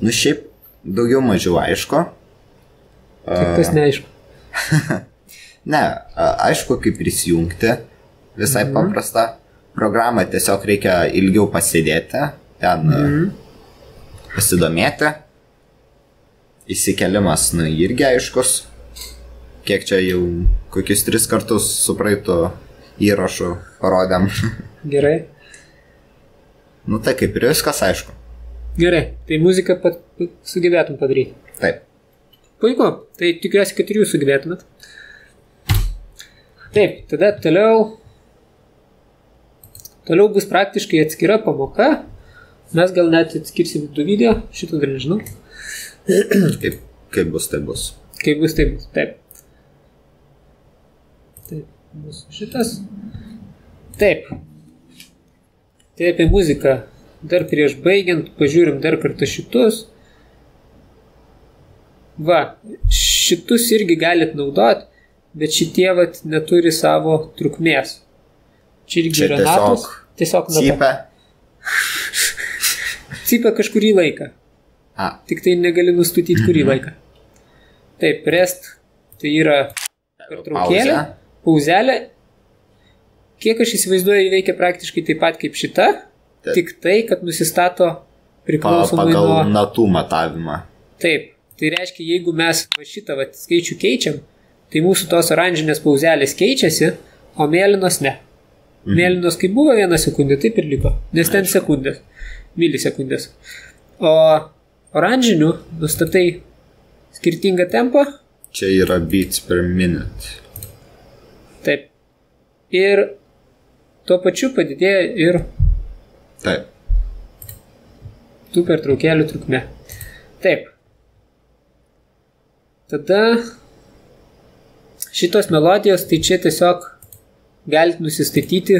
Nu, šiaip daugiau mažiau aišku. Kas neaišku. Ne, aišku, kaip prisijungti. Visai mhm. paprasta. Programą tiesiog reikia ilgiau pasėdėti, ten mhm. pasidomėti. Įsikelimas, nu, irgi aiškus. Kiek čia jau kokius tris kartus su praeitų įrašu parodėm. Gerai. Nu, tai kaip ir viskas aišku. Gerai. Tai muziką pat sugebėtum padaryti. Taip. Puiku. Tai tikiuosi, kad ir jūs sugebėtumėt. Taip, tada toliau. Toliau bus praktiškai atskira pamoka. Mes gal net atskirsim du video, šito dar nežinau. Kaip, kaip bus, tai bus. Kaip bus, taip bus. Taip. Taip, bus šitas. Taip. Tai apie muziką. Dar prieš baigiant, pažiūrim dar kartą šitus. Va, šitus irgi galit naudot, bet šitie vat neturi savo trukmės. Čia irgi Čia yra natos. tiesiog nata. Cypia. cypia kažkurį laiką. A, Tik tai negali nustatyti kurį laiką. Taip, rest tai yra pertraukėlė, pauzelė. Kiek aš įsivaizduoju, veikia praktiškai taip pat kaip šita, Taip. tik tai, kad nusistato Pa, priklausomai pagal nuo... natų matavimą. Taip, tai reiškia, jeigu mes va šitą va, skaičių keičiam, tai mūsų tos oranžinės pauzelės keičiasi, o mėlynos ne. Mėlynos kaip buvo vieną sekundę, taip ir liko, nes ten sekundės, milisekundės. O oranžinių nustatai skirtingą tempą, Čia yra beats per minute. taip. Ir tuo pačiu padidėja ir Taip. tų pertraukėlių trukmė. Taip. Tada šitos melodijos, tai čia tiesiog galite nusistatyti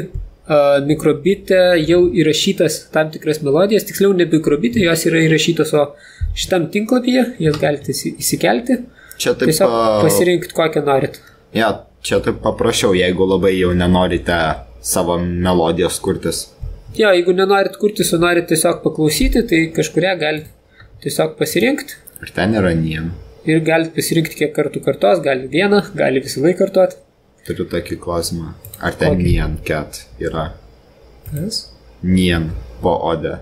mikrobite jau įrašytas tam tikras melodijas, tiksliau ne mikrobite, jos yra įrašytos, o šitam tinklapyje jas galite įsi- įsikelti, Čia taip tiesiog pa- pasirinkti kokią norit. Ja, čia taip paprašiau, jeigu labai jau nenorite savo melodijos kurtis. Jo, jeigu nenorit kurtis, o norit tiesiog paklausyti, tai kažkuria galite tiesiog pasirinkti Ir ten yra nien. ir galite pasirinkti, kiek kartų kartos, gali vieną, gali visą laiką kartuoti. Turiu tokį klausimą. Ar ten Kokį? nien cat yra? Kas? Nien po ode.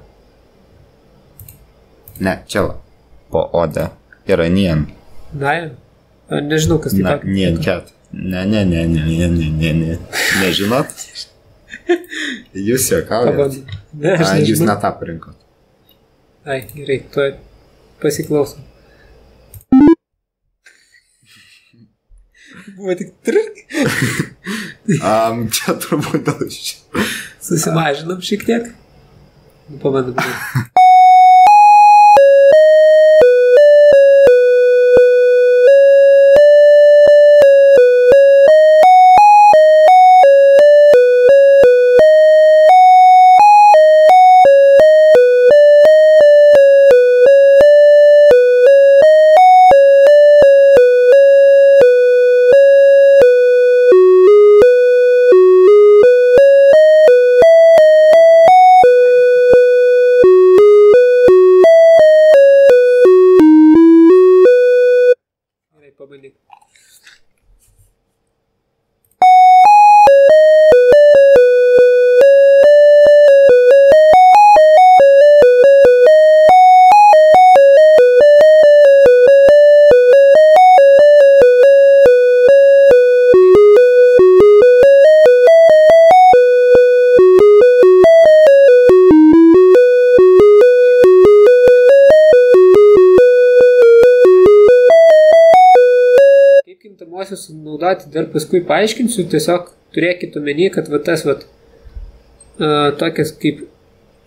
Ne, čia. Po ode. Yra nien. Na, nežinau, kas tai tokio. nien cat. Ne, ne, ne, ne, ne, ne, ne, ne. Nežinot? Jūs juokaujate. Ne, aš A, jūs nežinau. netą parinkot. Ai, gerai, tuoj pasiklausom. Buvo tik truk. Um, čia turbūt dėl šio. Susimažinom šiek tiek. Nu, pabandom. dar paskui paaiškinsiu, tiesiog turėkit omeny, kad va tas va uh, tokias kaip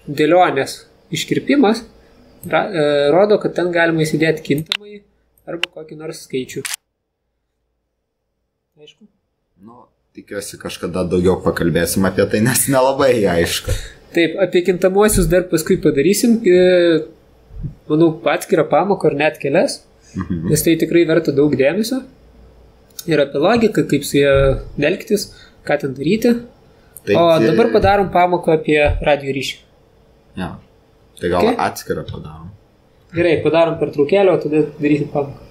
dėlionės iškirpimas ra, uh, rodo, kad ten galima įsidėti kintamąjį arba kokį nors skaičių. Aišku. Nu, tikiuosi kažkada daugiau pakalbėsim apie tai, nes nelabai aišku. Taip, apie kintamuosius dar paskui padarysim, e, manau, atskirą pamoką ar net kelias, Mhm. nes tai tikrai verta daug dėmesio. Ir apie logiką, kaip su jie elgtis, ką ten daryti. Tai, O dabar padarom pamoką apie radio ryšį. Ja. Tai gal Okay. atskirą padarom. Gerai, padarom per traukėlę, o tada darysim pamoką.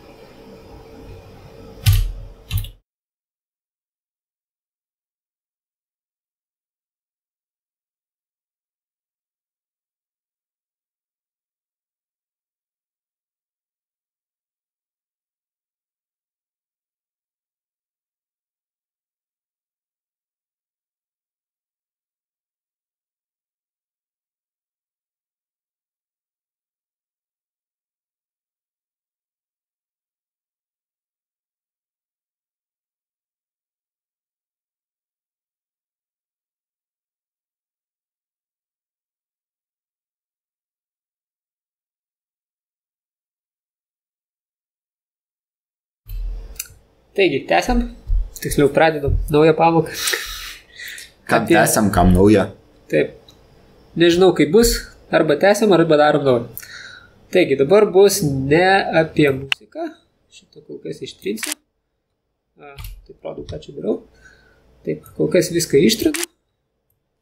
Taigi, tęsiam. Tiksliau, pradedam naują pamoką. Kam Apie- tęsiam, kam naują. Taip. Nežinau, kaip bus. Arba tęsiam, arba darom naują. Taigi, dabar bus ne apie muziką. Šitą kol kas ištrinsiu. A, taip, rodau, ką čia darau. Taip, kol kas viską ištrinu.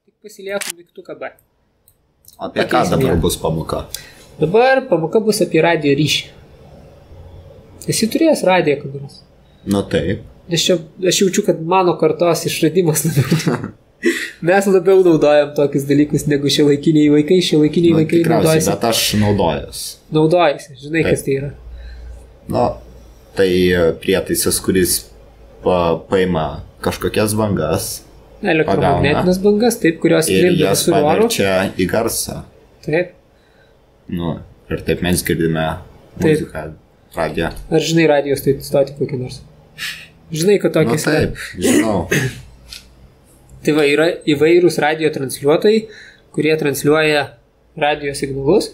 Tik pasilieku mygtuką B. Apie ką Pakeisim dabar ją. bus pamoka? Dabar pamoka bus apie radio ryšį. Esi turėjęs radiją, kad nors. Nu taip. Nes čia aš jaučiu, kad mano kartos išradimas labiau. Mes labiau naudojam tokius dalykus negu šie laikiniai vaikai. Šie laikiniai Nu, vaikai naudojasi. bet aš naudojas. Naudojasi, žinai, Taip. kas tai yra. Nu, tai e, prietaisas, kuris pa, paima kažkokias bangas Elektromagnetinės bangas, taip, kurios jas visur oru. paverčia į garsą. Taip. Nu, ir taip mes girdime muziką radiją. Ar žinai radijos tai stoti kokį nors? Žinai, kad Nu, tokias yra. taip, žinau. Tai va, yra įvairūs radio transliuotojai, kurie transliuoja radio signalus,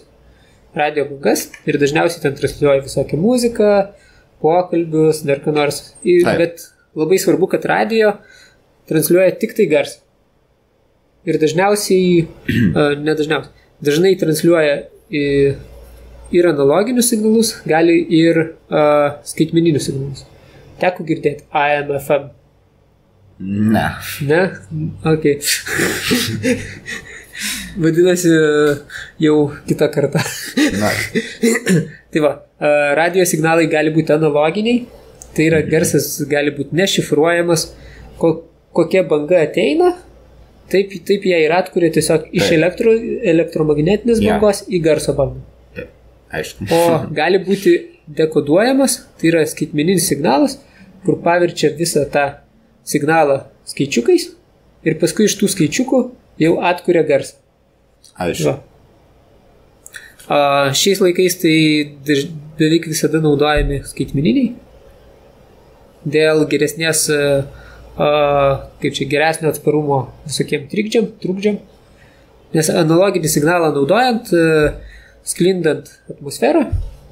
radio bangas ir dažniausiai ten transliuoja visokią muziką, pokalbius, dar ką nors. Ir, bet labai svarbu, kad radio transliuoja tik tai garsą. Ir dažniausiai, ne dažniausiai, dažnai transliuoja į, ir analoginius signalus, gali ir uh, skaitmeninius signalus. Teko girdėti AMFM. Ne. Ne? Ok. Vadinasi, jau kita karta. Na, tai va, a, radio signalai gali būti analoginiai, tai yra garsas gali būti nešifruojamas, ko, kokia banga ateina, taip, taip ją ir atkuria tiesiog iš Taip. elektro, elektromagnetinės bangos į garso bangą. taip, aišku. O gali būti dekoduojamas, tai yra skaitmeninis signalas, kur paverčia visą tą signalą skaičiukais ir paskui iš tų skaičiukų jau atkuria garsą. Aišku. A, šiais laikais tai beveik visada naudojami skaitmeniniai dėl geresnės, a, kaip čia, geresnio atsparumo visokiem trikdžiam, trukdžiam. Nes analoginį signalą naudojant, a, sklindant atmosferą,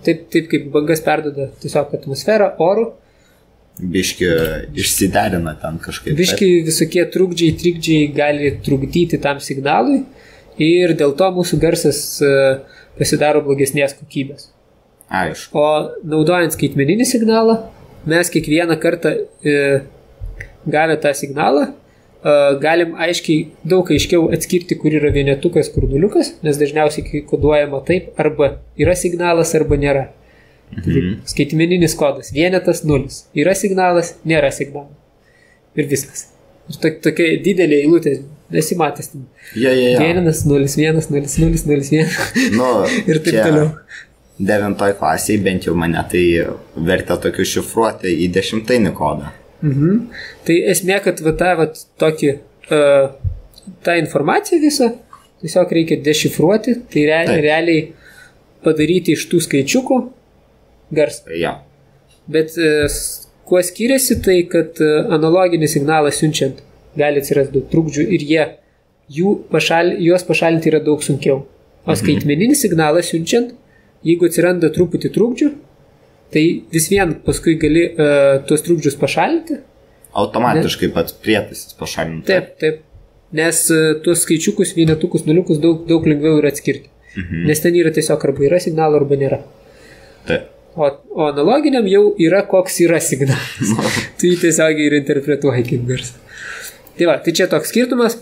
taip, taip kaip bangas perdoda tiesiog atmosferą, orų, Biški išsiderina ten kažkaip. Viški visokie trukdžiai, trikdžiai gali trukdyti tam signalui ir dėl to mūsų garsas e, pasidaro blogesnės kokybės. Aišku. O naudojant skaitmeninį signalą, mes kiekvieną kartą e, gavę tą signalą, galim aiškiai, daug aiškiau atskirti, kur yra vienetukas, kur nuliukas, nes dažniausiai koduojama taip, arba yra signalas, arba nėra. Mhm. Skaitmeninis kodas - vienetas nulis. Yra signalas, nėra signalo. Ir viskas. Ir to, tokia didelė eilutė, nesimatęs. Ja, ja, ja. Vienas, nulis, vienas, nulis, nulis, nulis, vienas. Nu, Ir taip čia toliau. Devintoj klasiai bent jau mane tai vertė tokiu šifruoti į dešimtainį kodą. Mhm. Tai esmė, kad va tą va tokį, uh, tą informaciją visą tiesiog reikia dešifruoti, tai re, Taip. realiai padaryti iš tų skaičiukų garsą. Ja. Bet s- kuo skiriasi tai, kad e, analoginį signalą siunčiant gali atsirasti daug trukdžių ir jie, pašal, juos pašalinti yra daug sunkiau. O skaitmeninį signalą siunčiant, jeigu atsiranda truputį trukdžių, tai vis vien paskui gali uh, tuos trukdžius pašalinti. Automatiškai pats prietaisas pašalinta. Taip, taip. Nes uh, tuos skaičiukus, vienetukus, nuliukus daug, daug lengviau yra atskirti. Mhm. Nes ten yra tiesiog arba yra signalo, arba nėra. Taip. O, o analoginiam jau yra koks yra signalas. tu jį tiesiog ir interpretuoji kaip garsą. Tai va, tai čia toks skirtumas.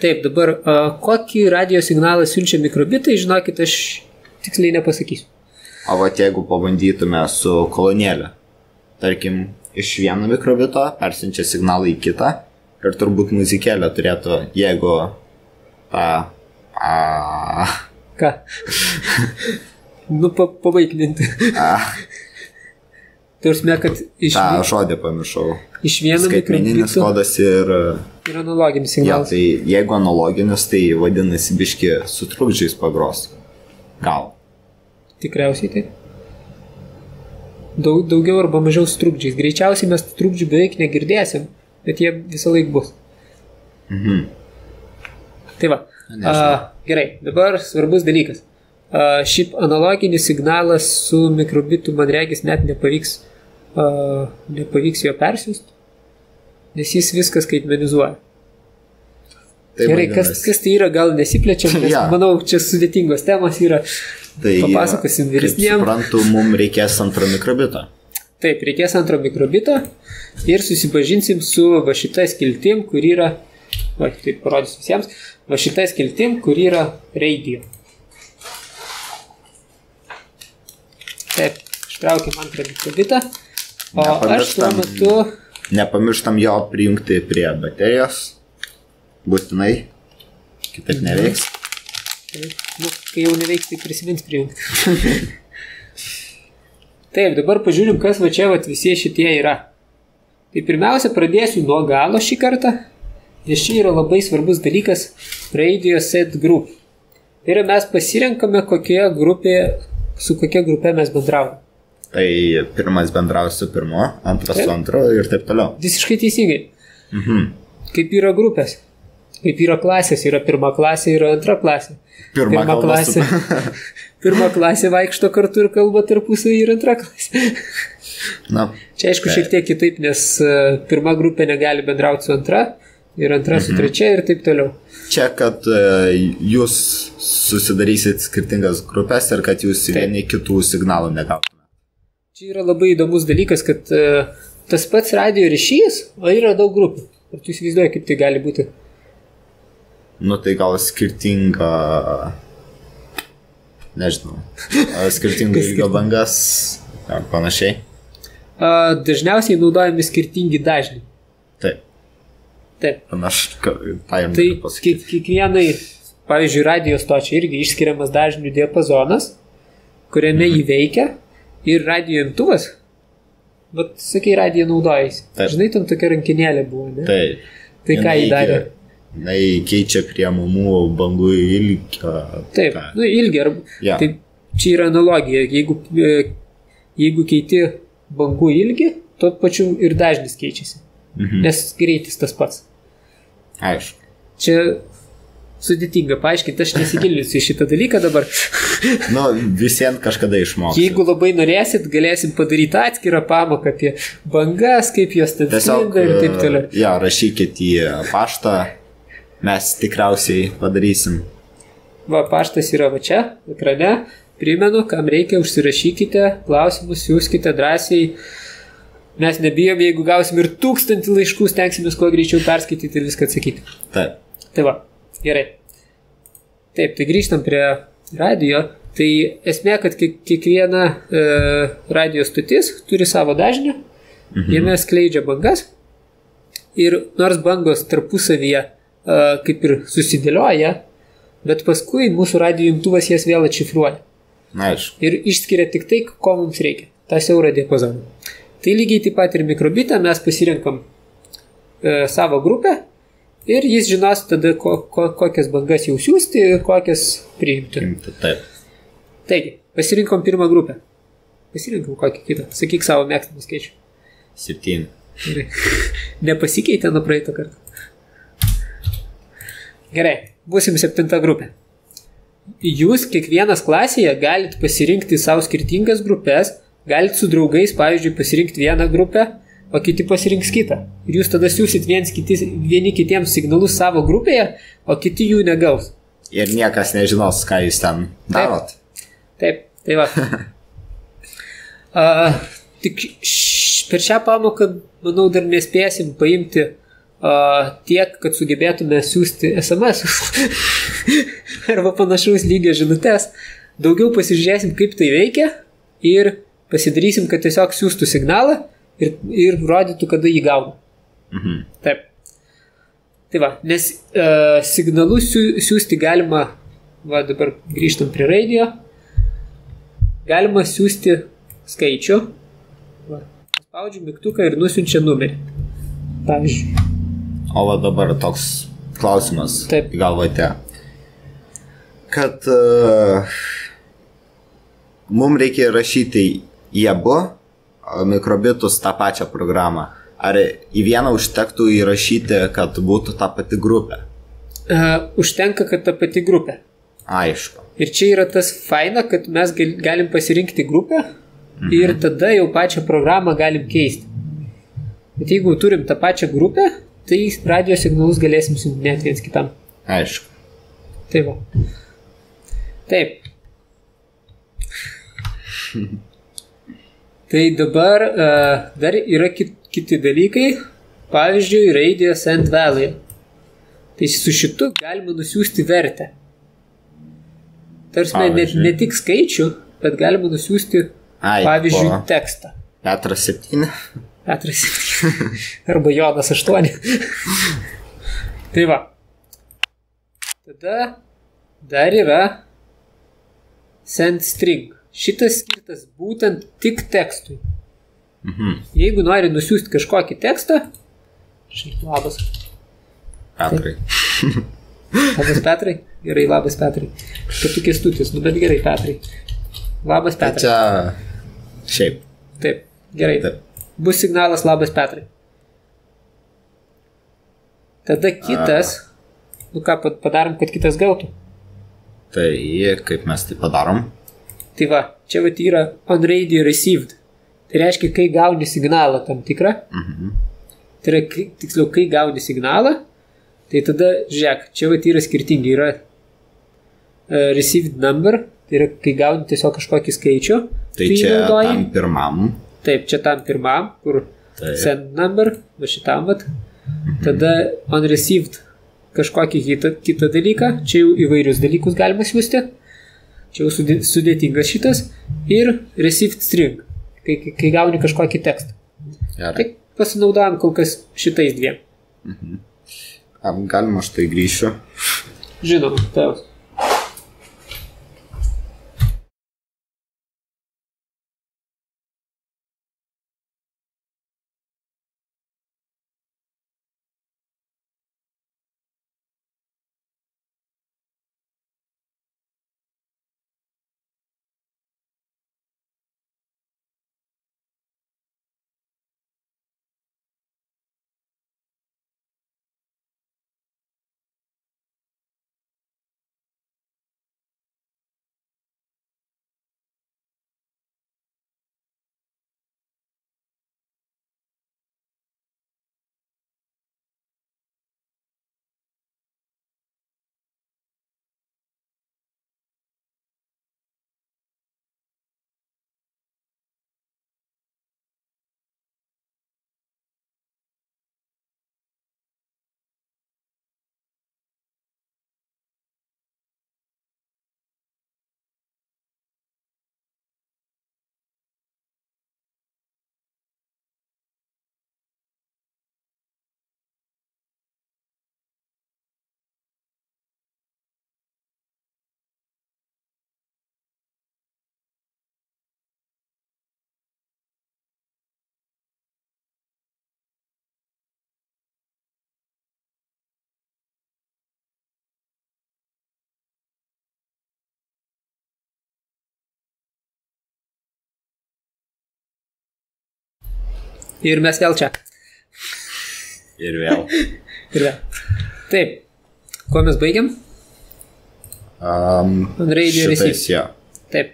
Taip, dabar a, kokį radio signalą siunčia mikrobitai, žinokit, aš tiksliai nepasakysiu. O va jeigu pabandytume su kolonėlė, tarkim, iš vieno mikrobito persiunčia signalą į kitą ir turbūt muzikėlė turėtų, jeigu tą... A, Ką? nu, pa, pabaigninti. a, Tarsime, kad iš, tą žodį pamiršau. iš vieno Skaitmeninis kodas ir... yra analoginis Ja, signalas. tai jeigu analoginis, tai vadinasi biški su trukdžiais pagros. Gal. Tikriausiai taip. Daug, daugiau arba mažiau trukdžiais. Greičiausiai mes trukdžių beveik negirdėsim, bet jie visą laiką bus. Mhm. Tai va. A, gerai, dabar svarbus dalykas. A, šiaip analoginis signalas su mikrobitu, man regis, net nepavyks, a, nepavyks jo persiųsti, nes jis viską skaitmenizuoja. Tai Gerai, kas, kas tai yra, gal nesiplečiam, nes Jo. manau, čia sudėtingos temos yra. Tai, papasakosim vyresniem. Suprantu, mums reikės antro mikrobito. Taip, reikės antro mikrobito ir susipažinsim su va šita skiltim, kur yra Va, taip parodysiu visiems. Va šitą skiltim, kur yra radio. Taip, ištraukiam antrą mikrobitą. O aš tuo metu Nepamirštam jo prijungti prie baterijos. Būtinai. Kitaip neveiks. Nu, kai jau neveiks, tai prisimins prijungti. Taip, dabar pažiūrim, kas va čia va visi šitie yra. Tai pirmiausia, pradėsiu nuo galo šį kartą, nes čia yra labai svarbus dalykas Radio Set Group. Tai yra mes pasirenkame, kokioje grupėje, su kokia grupė mes bendraujame. Tai pirmas bendrauja su pirmu, antras Taip. su antru ir taip toliau. Visiškai teisingai. Mhm. Kaip yra grupės. Kaip yra klasės, yra pirma klasė, yra antra klasė. Pirma, Pirma kalba su- klasė. Pirma klasė vaikšto kartu ir kalba tarpusavį ir antra klasė. Na, Čia aišku šiek tiek kitaip, nes e, pirma grupė negali bendrauti su antra ir antra su trečia ir taip toliau. čia, kad e, jūs susidarysit skirtingas grupės ir kad jūs vieni kitų signalų negautumėte. Čia yra labai įdomus dalykas, kad tas pats radio ryšys, o yra daug grupių. Ar tu įsivaizduoji, kaip tai gali būti? Nu, tai gal skirtinga. Nežinau. a, Skirtinga ilgio bangas ar panašiai. A, Dažniausiai naudojami skirtingi dažniai. Taip, Taip. panašu, tą jums Tai pasakyti. kiek- kiekvienai, pavyzdžiui, radio stočiai irgi išskiriamas dažnių diapazonas, kuriame Mhm. jį veikia ir radio imtuvas. Bet, sakai, radio naudojasi. Taip. Žinai, ten tokia rankinėlė buvo, ne? Taip. Tai ką jį darė? ke- Jinai keičia prie mamų bangų ilgio. Taip, tą. nu ilgi. Ar, Jo. tai čia yra analogija. Jeigu, e, jeigu keiti bangų ilgį, tuo pačiu ir dažnis keičiasi. Mhm. Nes greitis tas pats. Aišku. Čia sudėtinga paaiškinti, aš nesigilinsiu į šitą dalyką dabar. Nu, visiems kažkada išmokti. Jeigu labai norėsit, galėsim padaryti atskirą pamoką apie bangas, kaip jos ten sklinda ir taip toliau. Jo, rašykit į paštą, mes tikriausiai padarysim. Va, paštas yra va čia, ekrane. Primenu, kam reikia, užsirašykite, klausimus siūskite drąsiai. Mes nebijom, jeigu gausim ir tūkstantį laiškų, stengsimės kuo greičiau perskaityti ir viską atsakyti. Taip. Tai va, gerai. Taip, tai grįžtam prie radio. Tai esmė, kad kiek- kiekviena e, radio stotis turi savo dažnį, mhm. jame skleidžia bangas ir nors bangos tarpusavyje kaip ir susidėlioja, bet paskui mūsų radio imtuvas jas vėl atšifruoja Na, aišku. ir išskiria tik tai, ko mums reikia. tą siaurą diapazoną. Tai lygiai taip pat ir mikrobitą mes pasirenkam e, savo grupę ir jis žinos tada, ko, ko, kokias bangas jau siūsti ir kokias priimti. Imti, Taip. Taigi, pasirinkom pirmą grupę. Pasirinkom kokį kitą. Sakyk savo mėgstamą skaičių. Septyni. Nepasikeitė nuo praeito karto. Gerai, būsim septinta grupė. Jūs kiekvienas klasėje galite pasirinkti savo skirtingas grupės, galite su draugais, pavyzdžiui, pasirinkti vieną grupę, o kiti pasirinks kitą. Ir jūs tada siūsit kiti, vieni kitiems signalus savo grupėje, o kiti jų negaus. Ir niekas nežinos, ką jūs ten darot. Taip, tai va. uh, tik š, per šią pamoką, manau, dar nespėsim paimti tiek, kad sugebėtume siūsti SMS arba panašaus lygio žinutės. Daugiau pasižiūrėsim, kaip tai veikia ir pasidarysim, kad tiesiog siūstų signalą ir, ir rodytų, kada jį gauna. Mhm. Taip. Tai va, nes uh, signalus siū, siūsti galima, va dabar grįžtam prie radio, galima siūsti skaičių, va, spaudžiu mygtuką ir nusiunčia numerį. Pavyzdžiui, O va dabar toks klausimas. Taip. Galvote. Kad uh, mums reikia rašyti į abu mikrobitus tą pačią programą. Ar į vieną užtektų įrašyti, kad būtų ta pati grupė? uh, užtenka, kad ta pati grupė. Aišku. Ir čia yra tas faina, kad mes gal, galim pasirinkti grupę mhm. ir tada jau pačią programą galim keisti. Bet jeigu turim tą pačią grupę, tai radio signalus galėsim siuntinėti viens kitam. Aišku. Tai va. Taip. Tai dabar uh, dar yra kit, kiti dalykai. Pavyzdžiui, Radio Sand Valley. Tai su šitu galima nusiųsti vertę. Tarsi ne, ne tik skaičių, bet galima nusiųsti, Ai, pavyzdžiui, po- tekstą. Petras 7. Petras arba Jonas 8. tai va. Tada dar yra send string. Šitas skirtas būtent tik tekstui. Mhm. Jeigu nori nusiųsti kažkokį tekstą, šiaip labas. Petrai. Labas Petrai. Gerai, labas Petrai. Kad tu kestutis, nu bet gerai Petrai. Labas Tai Petrai. čia šiaip. Taip, gerai. Taip. Bus signalas labas Petrai. Tada kitas, nu ką pa- padarom, kad kitas gautų. Tai kaip mes tai padarom? Tai va, čia va yra on radio received. Tai reiškia, kai gauni signalą tam tikrą, Mhm. tai yra, tiksliau, kai gauni signalą, tai tada, žiūrėk, čia va yra skirtingi, yra uh, received number, tai yra, kai gauni tiesiog kažkokį skaičių, Tai čia naudoji. tam pirmam. Taip, čia tam pirmam, kur Taip. send number, va šitam vat. Tada on received kažkokį kitą, kitą dalyką, čia jau įvairius dalykus galima siūsti. Čia jau sudė- sudėtingas šitas. Ir received string, kai, kai, gauni kažkokį tekstą. Gerai. Tai pasinaudojam kol kas šitais dviem. Am, Galima aš tai grįšiu. Žinoma, tavas. Ir mes vėl čia. Ir vėl. Ir vėl. Taip. Kuo mes baigiam? Um, šitais, receive. jo. Taip.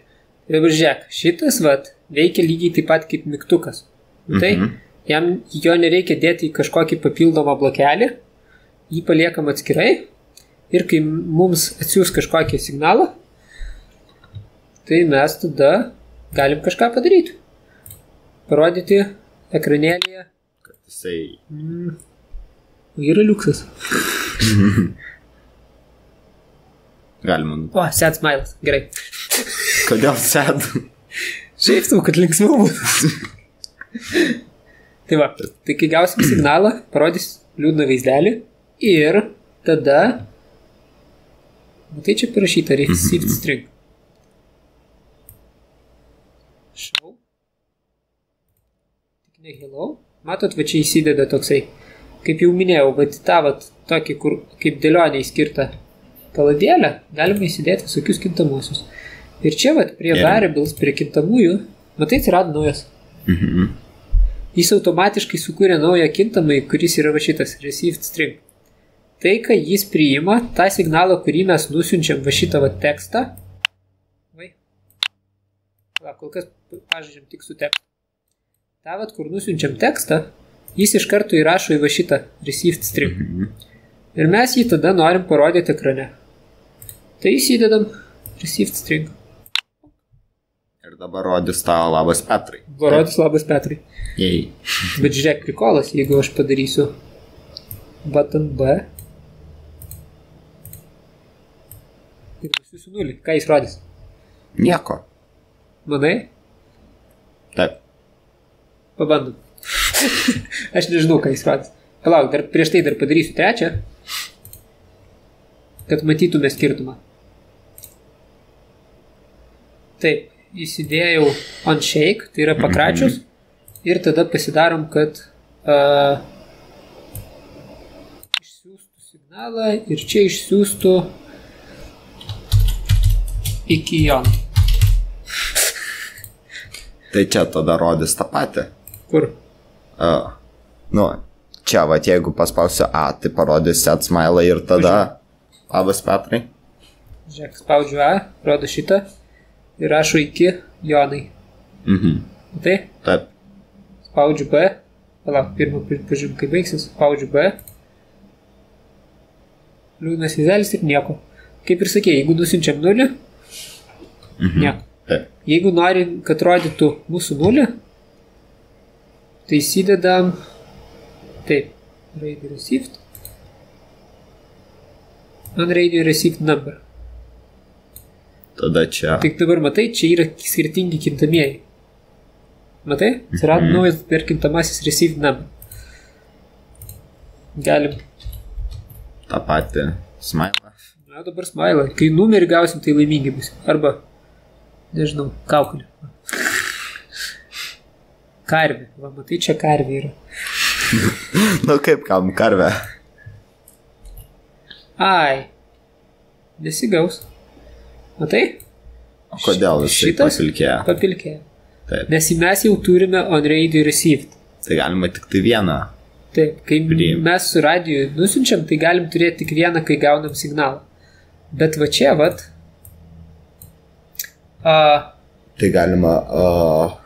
Ir dabar žiūrėk, šitas vat veikia lygiai taip pat kaip mygtukas. Tai Mhm. jam jo nereikia dėti į kažkokį papildomą blokelį, jį paliekam atskirai ir kai mums atsiūs kažkokį signalą, tai mes tada galim kažką padaryti. Parodyti ekranėlėje. Jisai. Mm, yra liuksas. Galima. O, set smiles. Gerai. Kodėl sėdu? Šiaip tau, kad linksmiau būtų. tai va, tai kai gausim signalą, parodys liūdną vaizdelį ir tada, matai čia parašyta received string. Show. Ne hello. Matot, va čia įsideda toksai, kaip jau minėjau, va tą va tokį, kur kaip dėlioniai skirtą kaladėlę, galima įsidėti visokius kintamuosius. Ir čia va prie Ir- variables, prie kintamųjų, matai, atsirado naujas. Mhm. Jis automatiškai sukūrė naują kintamąjį, kuris yra va šitas received string. Tai, kai jis priima tą signalą, kurį mes nusiunčiam va šitą va tekstą. Vai. Va, kol kas pažaidžiam tik su tekstu. Tavat, kur nusiunčiam tekstą, jis iš karto įrašo į va šitą received string. Mhm. Ir mes jį tada norim parodyti ekrane. Tai įsidedam received string. Ir dabar rodys tau labas Petrai. Dabar rodys labas Petrai. Jei. Bet žiūrėk, prikolas, jeigu aš padarysiu button B. Ir nusiusiu nulį. Ką jis rodys? Nieko. Manai? Taip. Pabandom. Aš nežinau, ką jis rodys. Palauk, dar prieš tai dar padarysiu trečią, kad matytume skirtumą. Taip, įsidėjau on shake, tai yra pakračius, ir tada pasidarom, kad uh, išsiųstų signalą ir čia išsiųstų iki jo. Tai čia tada rodys tą patį. Kur? Uh, nu, čia, va, jeigu paspausiu A, tai parodys set smilą ir tada... Labas, Petrai. Žiūrėk, spaudžiu A, rodo šitą ir rašo iki Jonai. Mhm. Tai Taip. spaudžiu B. Palauk, pirmą pažiūrėm, kaip baigsis. Spaudžiu B. Liūdnas vizelis ir nieko. Kaip ir sakė, jeigu nusinčiam nulį, Mhm. nieko. Taip. Jeigu nori, kad rodytų mūsų nulį, tai įsidedam taip, radio received. On radio received number. Tada čia. Tik dabar matai, čia yra skirtingi kintamieji. Matai? Atsirado Mhm. naujas per kintamasis received number. Galim. tą patį smilą. Na dabar smilą. Kai numerį gausim, tai laimingi bus. Arba, nežinau, kaukulį. Karvė. Va, matai, čia karvė yra. Nu kaip kam karvę. Ai. Nesigaus. Matai? O kodėl jis Šitas? papilkėjo? Papilkėjo. Taip. Nes mes jau turime on radio received. Tai galima tik tai vieną. Taip, kai Priim. mes su radiju nusinčiam, tai galim turėti tik vieną, kai gaunam signalą. Bet va čia, vat. A, Tai galima. Uh, uh, uh, uh.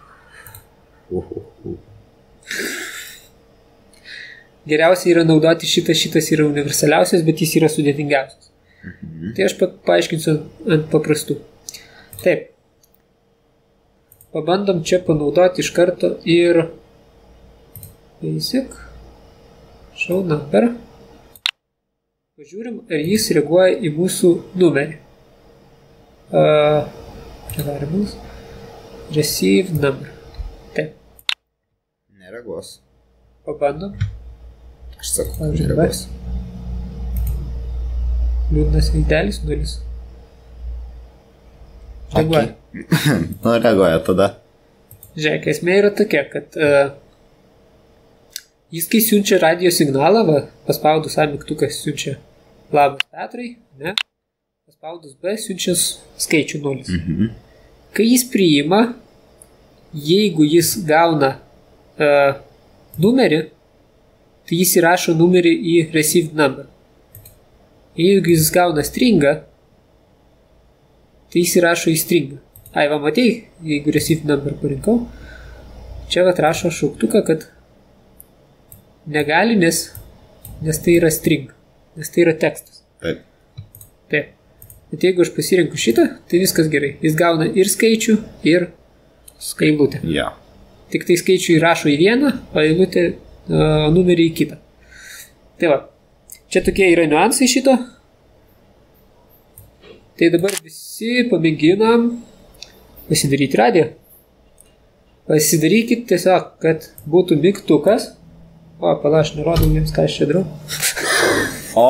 Geriausia yra naudoti šitą, šitas yra universaliausias, bet jis yra sudėtingiausias. Tai aš pa paaiškinsiu ant paprastų. Taip. Pabandom čia panaudoti iš karto ir basic show number. Pažiūrim, ar jis reaguoja į mūsų numerį. Uh, variables. Receive number. Taip. Nereaguos. Pabandom. Aš sakau, Pavyzdžiui, nereaguos. Liūdnas veidelis, nulis. Reaguoja. nu, reaguoja tada. Žiūrėk, esmė yra tokia, kad uh, jis kai siunčia radio signalą, va, paspaudus A mygtuką siunčia labas Petrai, ne? Paspaudus B siunčia skaičių nulis. Mhm. Kai jis priima, jeigu jis gauna uh, numerį, tai jis įrašo numerį į received number. Jeigu jis gauna stringą, tai jis įrašo į stringą. Ai, va, matei, jeigu received number parinkau, čia va rašo šauktuką, kad negali, nes, nes tai yra string, nes tai yra tekstas. Taip. Taip. Bet jeigu aš pasirinku šitą, tai viskas gerai. Jis gauna ir skaičių, ir eilutę. Jo. Tik tai skaičių įrašo į vieną, o eilutę, o numerį į kitą. Tai va. Čia tokie yra niuansai šito. Tai dabar visi pamėginam pasidaryti radiją. Pasidarykit tiesiog, kad būtų mygtukas. O, pala, aš nerodau jums, ką aš čia darau. O.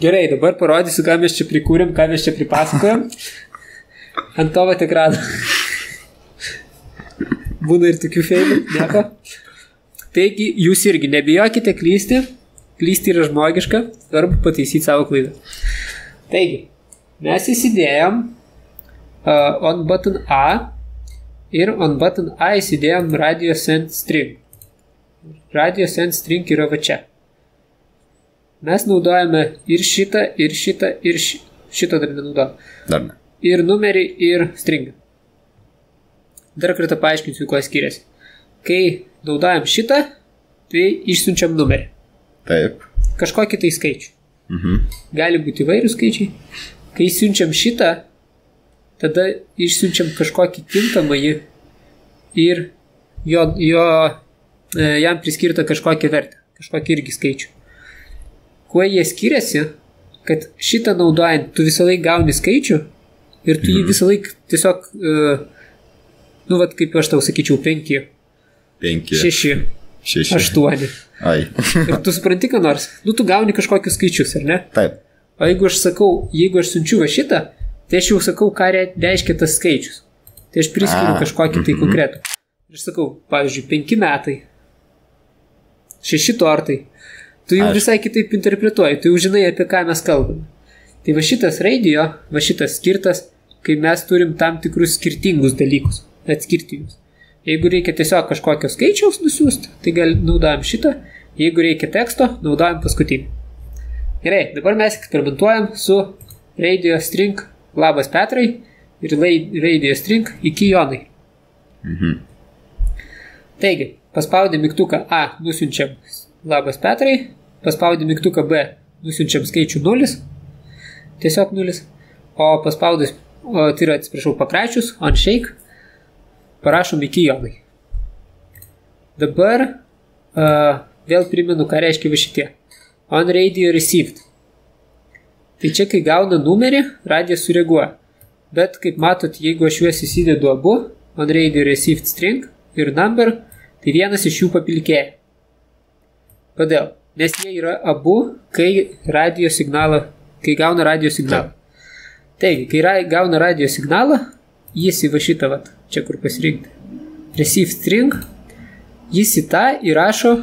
Gerai, dabar parodysiu, ką mes čia prikūrėm, ką mes čia pripasakojom. Ant to vat ekrano. Būna ir tokių feilų, nieko. Taigi, jūs irgi nebijokite klysti. Klysti yra žmogiška, svarbu pataisyti savo klaidą. Taigi, mes įsidėjom uh, on button A ir on button A įsidėjom radio send string. Radio send string yra va čia. Mes naudojame ir šitą, ir šitą, ir ši... šitą dar nenaudojame. Dar ne. Ir numerį, ir stringą. Dar kartą paaiškinsiu, kuo skiriasi. Kai naudojam šitą, tai išsiunčiam numerį. Taip. Kažkokį tai skaičių. Mhm. Gali būti įvairių skaičiai. Kai siunčiam šitą, tada išsiunčiam kažkokį kintamąjį ir jo, jo, e, jam priskirta kažkokią vertę, kažkokį irgi skaičių. kuo jie skiriasi, kad šitą naudojant tu visą laiką gauni skaičių ir tu jį visą laiką tiesiog, uh, nu, vad kaip aš tau sakyčiau, 5, 5, 6, 6. 8. Ai. Ir tu supranti, ką nors, nu, tu gauni kažkokius skaičius, ar ne? Taip. O jeigu aš sakau, jeigu aš siunčiu va šitą, tai aš jau sakau, ką re- reiškia tas skaičius. Tai aš priskiriu A, kažkokį tai mhm. konkretų. Ir aš sakau, pavyzdžiui, penki metai, šeši tortai. Tu jau Aš- visai kitaip interpretuoji, tu jau žinai, apie ką mes kalbame. Tai va šitas radio, va šitas skirtas, kai mes turim tam tikrus skirtingus dalykus, atskirti juos. Jeigu reikia tiesiog kažkokio skaičiaus nusiųsti, tai gal naudojam šitą, jeigu reikia teksto, naudojam paskutinį. Gerai, dabar mes eksperimentuojam su radio string labas Petrai ir radio string iki Jonai. Mhm. Taigi, paspaudę mygtuką A, nusiunčiam labas Petrai, paspaudę mygtuką B, nusiunčiam skaičių 0, tiesiog 0, o paspaudus, o tai yra, atsiprašau, pakračius, on shake, parašom iki Jonai. Dabar uh, vėl primenu, ką reiškia va šitie. On radio received. Tai čia, kai gauna numerį, radijas sureaguoja. Bet, kaip matot, jeigu aš juos įsidedu abu, on radio received string ir number, tai vienas iš jų papilkėja. Kodėl? Nes jie yra abu, kai radio signalą, kai gauna radio signalą. Taigi, kai gauna radio signalą, jis į va šitą, vat, čia kur pasirinkti, receive string, jis į tą įrašo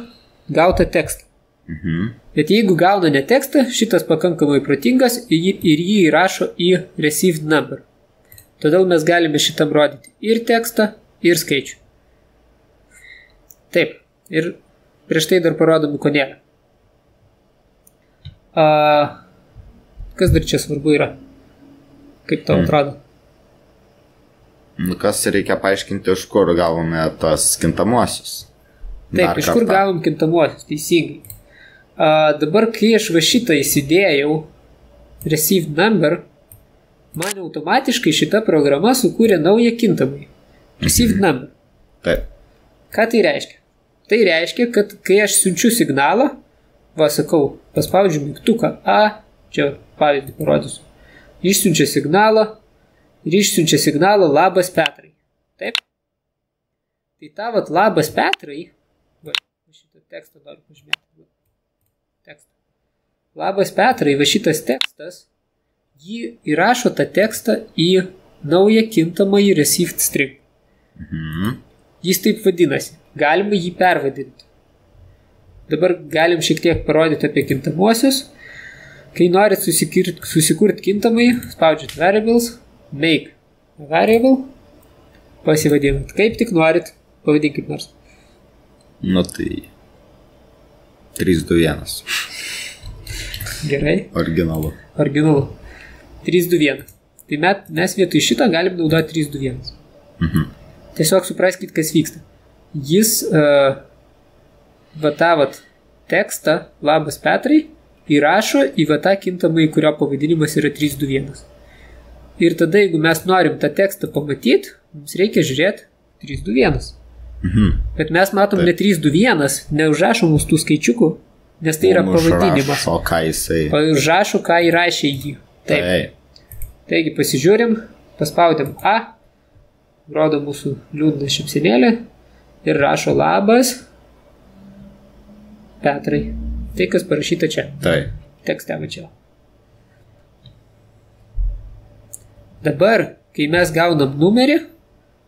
gautą tekstą. Mhm. Bet jeigu gauna ne tekstą, šitas pakankamai protingas ir jį, įrašo į received number. Todėl mes galime šitam rodyti ir tekstą, ir skaičių. Taip, ir prieš tai dar parodom ikonėlę. Kas dar čia svarbu yra? Kaip tau Mm. atrodo? Nu, kas reikia paaiškinti, iš kur gavome tas kintamuosius. Taip, Dar iš kur kartą. gavom kintamuosius, teisingai. A, dabar, kai aš va šitą įsidėjau, received number, man automatiškai šita programa sukūrė naują kintamąjį. Received number. Taip. Ką tai reiškia? Tai reiškia, kad kai aš siunčiu signalą, va sakau, paspaudžiu mygtuką A, čia pavyzdį parodysiu, išsiunčia signalą ir išsiunčia signalą labas Petrai. Taip? Tai tavat labas Petrai, va, šitą tekstą noriu pažymėti. Tekstą. Labas Petrai, va šitas tekstas, jį įrašo tą tekstą į naują kintamąjį received string. Mhm. Jis taip vadinasi. Galima jį pervadinti. Dabar galim šiek tiek parodyti apie kintamuosius. Kai norit susikurti susikurt kintamai, spaudžiat variables, make variable, pasivadinat kaip tik norit, pavadinkit nors. Nu tai. 3, 2, 1. Gerai, Originalu. originalu. 321. Tai met, mes vietoj šito galim naudoti 321. Mhm. Tiesiog supraskite, kas vyksta. Jis uh, vatavat tekstą labas Petrai įrašo į vatą kintamai, kurio pavadinimas yra 321. Ir tada, jeigu mes norim tą tekstą pamatyti, mums reikia žiūrėti 321. Mhm. Bet mes matom Taip. ne 321, neužrašom mūsų tų skaičiukų, nes tai yra Mum pavadinimas. užrašo, ką jisai. O užrašo, ką įrašė jį. Taip. Taip. Taigi pasižiūrim, paspaudėm A, rodo mūsų liūdną šipsenėlį ir rašo labas Petrai. Tai kas parašyta čia, Taip. tekste va čia. Dabar, kai mes gaunam numerį,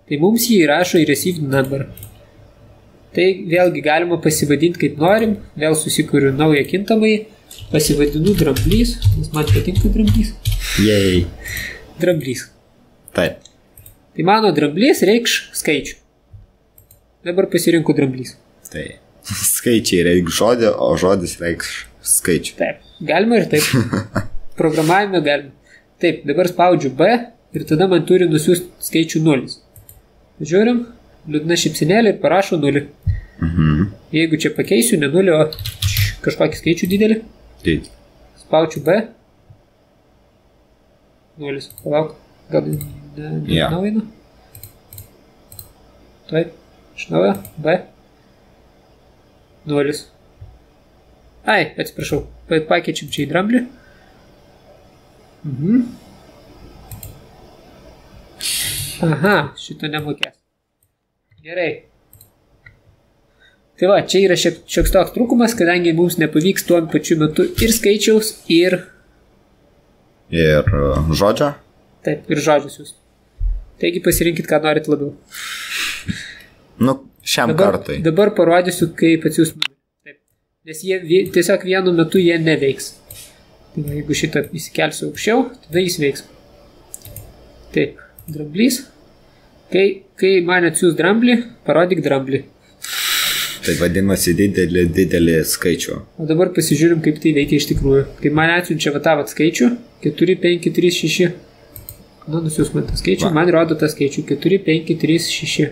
tai mums jį įrašo į received number. Tai vėlgi galima pasivadinti kaip norim, vėl susikuriu naują kintamai, pasivadinu dramblys, nes man patinka dramblys. Jei. Dramblys. Taip. Tai mano dramblys reikš skaičių. Dabar pasirinku dramblys. Tai. Skaičiai reikš žodį, o žodis reikš skaičių. Taip. Galima ir taip. Programavime galima. Taip, dabar spaudžiu B ir tada man turi nusiųsti skaičių 0. Žiūrim, liūdna šipsinėlė ir parašo 0. Mhm. Jeigu čia pakeisiu ne 0, o kažkokį skaičių didelį, Tai. spaudžiu B. 0. Palauk. Gal ne, ne, Jo. naujina? Taip. Iš naujo. B. 0. Ai, atsiprašau. pa- pakeičiam čia į dramblį. Mhm. Aha, šito nemokės. Gerai. Tai va, čia yra šiek, šioks toks trūkumas, kadangi mums nepavyks tuo pačiu metu ir skaičiaus, ir, Ir uh, žodžio. taip, ir žodžius jūs. Taigi pasirinkit, ką norit labiau. Nu, šiam Dabar, kartui. dabar parodysiu, kaip numerį. Taip. Nes jie tiesiog vienu metu jie neveiks. Tai va, jeigu šitą įsikelsiu aukščiau, tada jis veiks. Taip, dramblys. Kai, kai man atsiūs dramblį, parodyk dramblį. Tai vadinasi didelį, didelį skaičių. O dabar pasižiūrim, kaip tai veikia iš tikrųjų. Kai man atsiunčia va tą vat skaičių, 4, 5, 3, 6. Nu, nusiūs man tą skaičių, Va. man rodo tą skaičių 4, 5, 3, 6.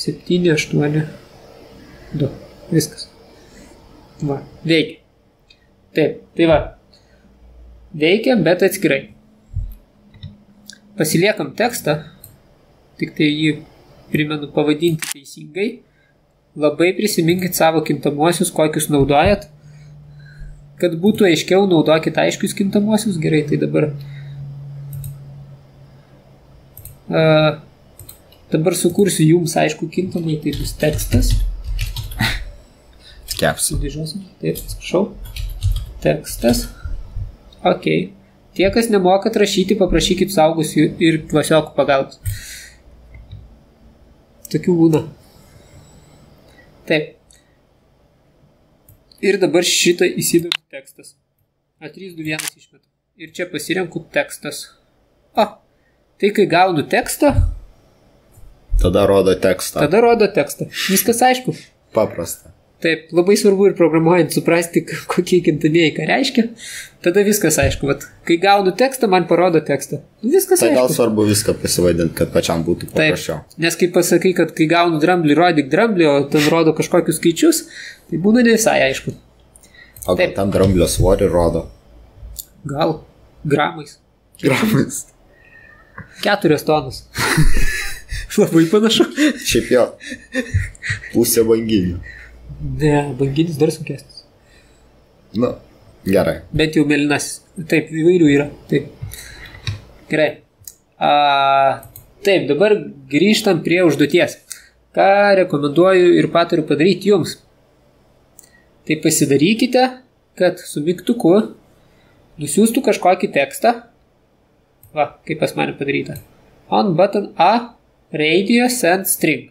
7, 8, 2. Viskas. Va, veikia. Taip, tai va. Veikia, bet atskirai. Pasiliekam tekstą, tik tai jį primenu pavadinti teisingai. Labai prisiminkit savo kintamuosius, kokius naudojat. Kad būtų aiškiau, naudokit aiškius kintamuosius. Gerai, tai dabar. Uh, dabar sukursiu jums aišku kintamai, tai bus tekstas. Kepsiu. Sudėžiosim. Taip, atsiprašau. Tekstas. Ok. Tie, kas nemokat rašyti, paprašykit saugusių ir klasiokų pagalbos. Tokių būna. Taip. Ir dabar šitą įsidedu tekstas. A321 išmetu. Ir čia pasirenku tekstas. O, tai kai gaunu tekstą, Tada rodo tekstą. tada rodo tekstą. Viskas aišku. Paprasta. Taip, labai svarbu ir programuojant suprasti, kokie kintamieji ką reiškia. Tada viskas aišku. Vat, kai gaunu tekstą, man parodo tekstą. Viskas Tai gal aišku. svarbu viską pasivadinti, kad pačiam būtų Taip, paprasčiau. nes kai pasakai, kad kai gaunu dramblį, rodyk dramblį, o ten rodo kažkokius skaičius, tai būna ne visai aišku. O gal Taip. tam dramblio svorį rodo? Gal gramais. Gramais. Keturios tonos. labai panašu. Šiaip jo. Pusė banginių. Ne, banginis dar sunkesnis. Nu, gerai. Bent jau mėlynasis. Taip, įvairių yra. Taip. Gerai. A, taip, dabar grįžtam prie užduoties. Ką rekomenduoju ir patariu padaryti jums. Tai pasidarykite, kad su mygtuku nusiųstų kažkokį tekstą. Va, kaip pas mane padaryta. On button A radio send string.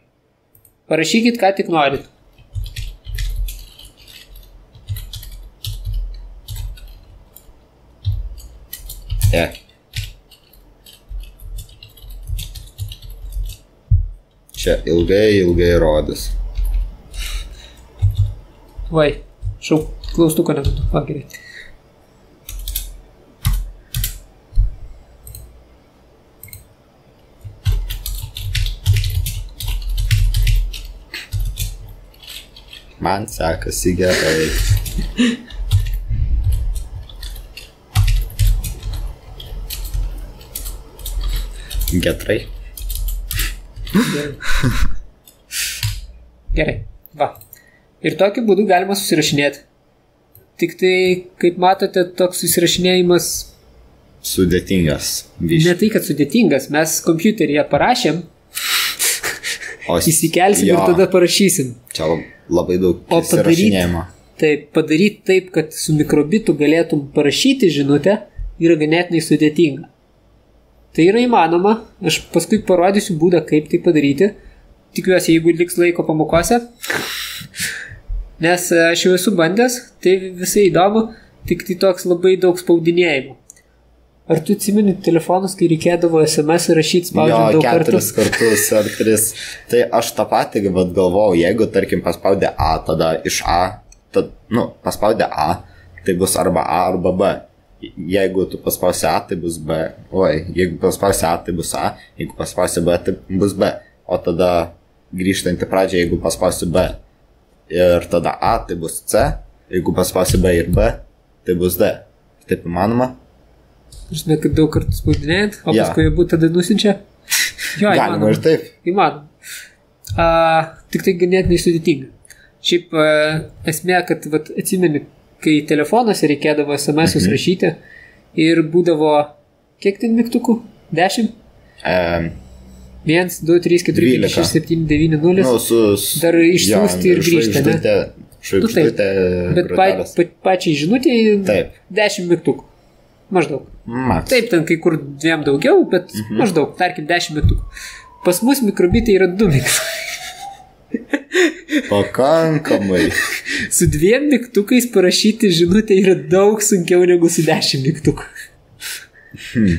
Parašykit, ką tik norit. E. Čia ilgai, ilgai rodys. Vai, šau, klaustuko neduodu. Va, Man sekasi gerai. Getrai. Gerai. Gerai. Va. Ir tokiu būdu galima susirašinėti. Tik tai, kaip matote, toks susirašinėjimas Sudėtingas. ne Biški. tai, kad sudėtingas. Mes kompiuteryje parašėm, O įsikelsim jo, ir tada parašysim. Čia lab- labai daug O padaryt- įsirašinėjimo. Tai padaryti taip, kad su mikrobitu galėtum parašyti žinutę, yra ganėtinai sudėtinga. Tai yra įmanoma, aš paskui parodysiu būdą, kaip tai padaryti. Tikiuosi, jeigu liks laiko pamokose. Nes e, aš jau esu bandęs, tai visai įdomu, tik tai toks labai daug spaudinėjimo. Ar tu atsimeni telefonus, kai reikėdavo SMS rašyti Jo, spaudžiant daug kartų? keturis kartus ar tris. Tai aš tą patį vat galvojau, jeigu, tarkim, paspaudė A, tada iš A, tad, nu, paspaudė A, tai bus arba A arba B. Jeigu tu paspausi A, tai bus B. Oi, jeigu paspausi A, tai bus A, jeigu paspausi B, tai bus B. O tada grįžtant į pradžią, jeigu paspausi B ir tada A, tai bus C, jeigu paspausi B ir B, tai bus D. Taip įmanoma? Žinai, kad daug kartų spaudinėjant, o Jo. paskui abu tada nusinčia. Jo, Galima įmanoma. ir taip. Įmanoma. A, tik tai ganėtinai sudėtinga. Šiaip a, esmė, kad vat, atsimeni, kai telefonuose reikėdavo SMS Mhm. rašyti ir būdavo, kiek ten mygtukų? 10? E, 1, 2, 3, 4, 5, 6, 7, 9, 0. nu, su, su, Dar išsiųsti ir grįžti, žvaigždute- Nu, taip. Bet pa, pa, pačiai Taip. 10 mygtukų. Maždaug. Max. Taip, ten kai kur dviem daugiau, bet mhm. maždaug, tarkim, 10 mygtukų. Pas mus mikrobitai yra 2 mygtukai. Pakankamai. Su dviem mygtukais parašyti žinutę yra daug sunkiau negu su 10 mygtukų. Hmm.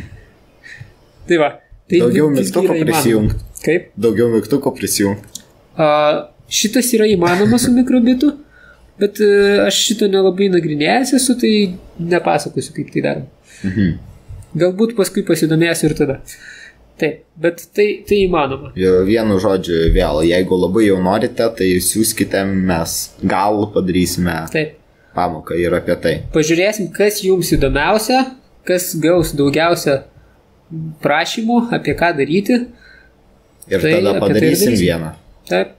Tai va. Tai Daugiau visgi mygtukų yra įmanoma. prisijungt. Kaip? Daugiau mygtukų prisijungti. Šitas yra įmanoma su mikrobitu, bet a, aš šito nelabai nagrinėjęs esu, tai nepasakosiu, kaip tai daroma. Mhm. Galbūt paskui pasidomėsiu ir tada. Taip, bet tai, tai įmanoma. Vienu žodžiu, vėl, jeigu labai jau norite, tai siūskite, mes gal padarysime Taip. pamoką ir apie tai. Pažiūrėsim, kas jums įdomiausia, kas gaus daugiausia prašymų, apie ką daryti. Ir Tai tada tai padarysim darysim. vieną. Taip.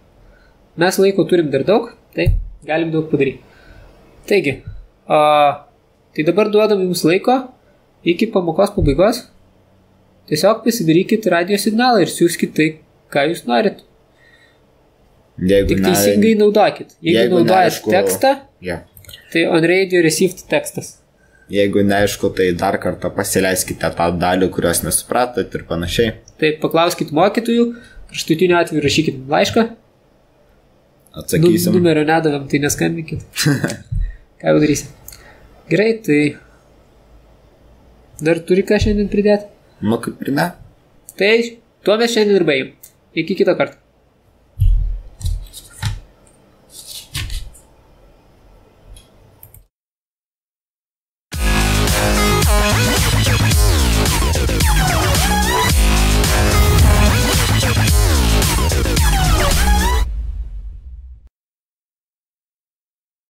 Mes laiko turim dar daug, taip, galim daug padaryti. Taigi, a, tai dabar duodam jums laiko iki pamokos pabaigos. Tiesiog pasidarykit radio signalą ir siūskit tai, ką jūs norit. Jeigu Tik ne- teisingai naudokit. Jeigu, jeigu naudojat neaišku- tekstą, Jo. tai on radio received tekstas. Jeigu neaišku, tai dar kartą pasileiskite tą dalį, kurios nesupratot ir panašiai. Tai paklauskit mokytojų, kraštutiniu atveju rašykit laišką. Atsakysim. numerio nedavėm, tai neskambinkit. Ką jau darysim? Gerai, tai dar turi ką šiandien pridėti? Nu kaip ir ne. Tai tuo mes šiandien ir baigiam. Iki kito karto.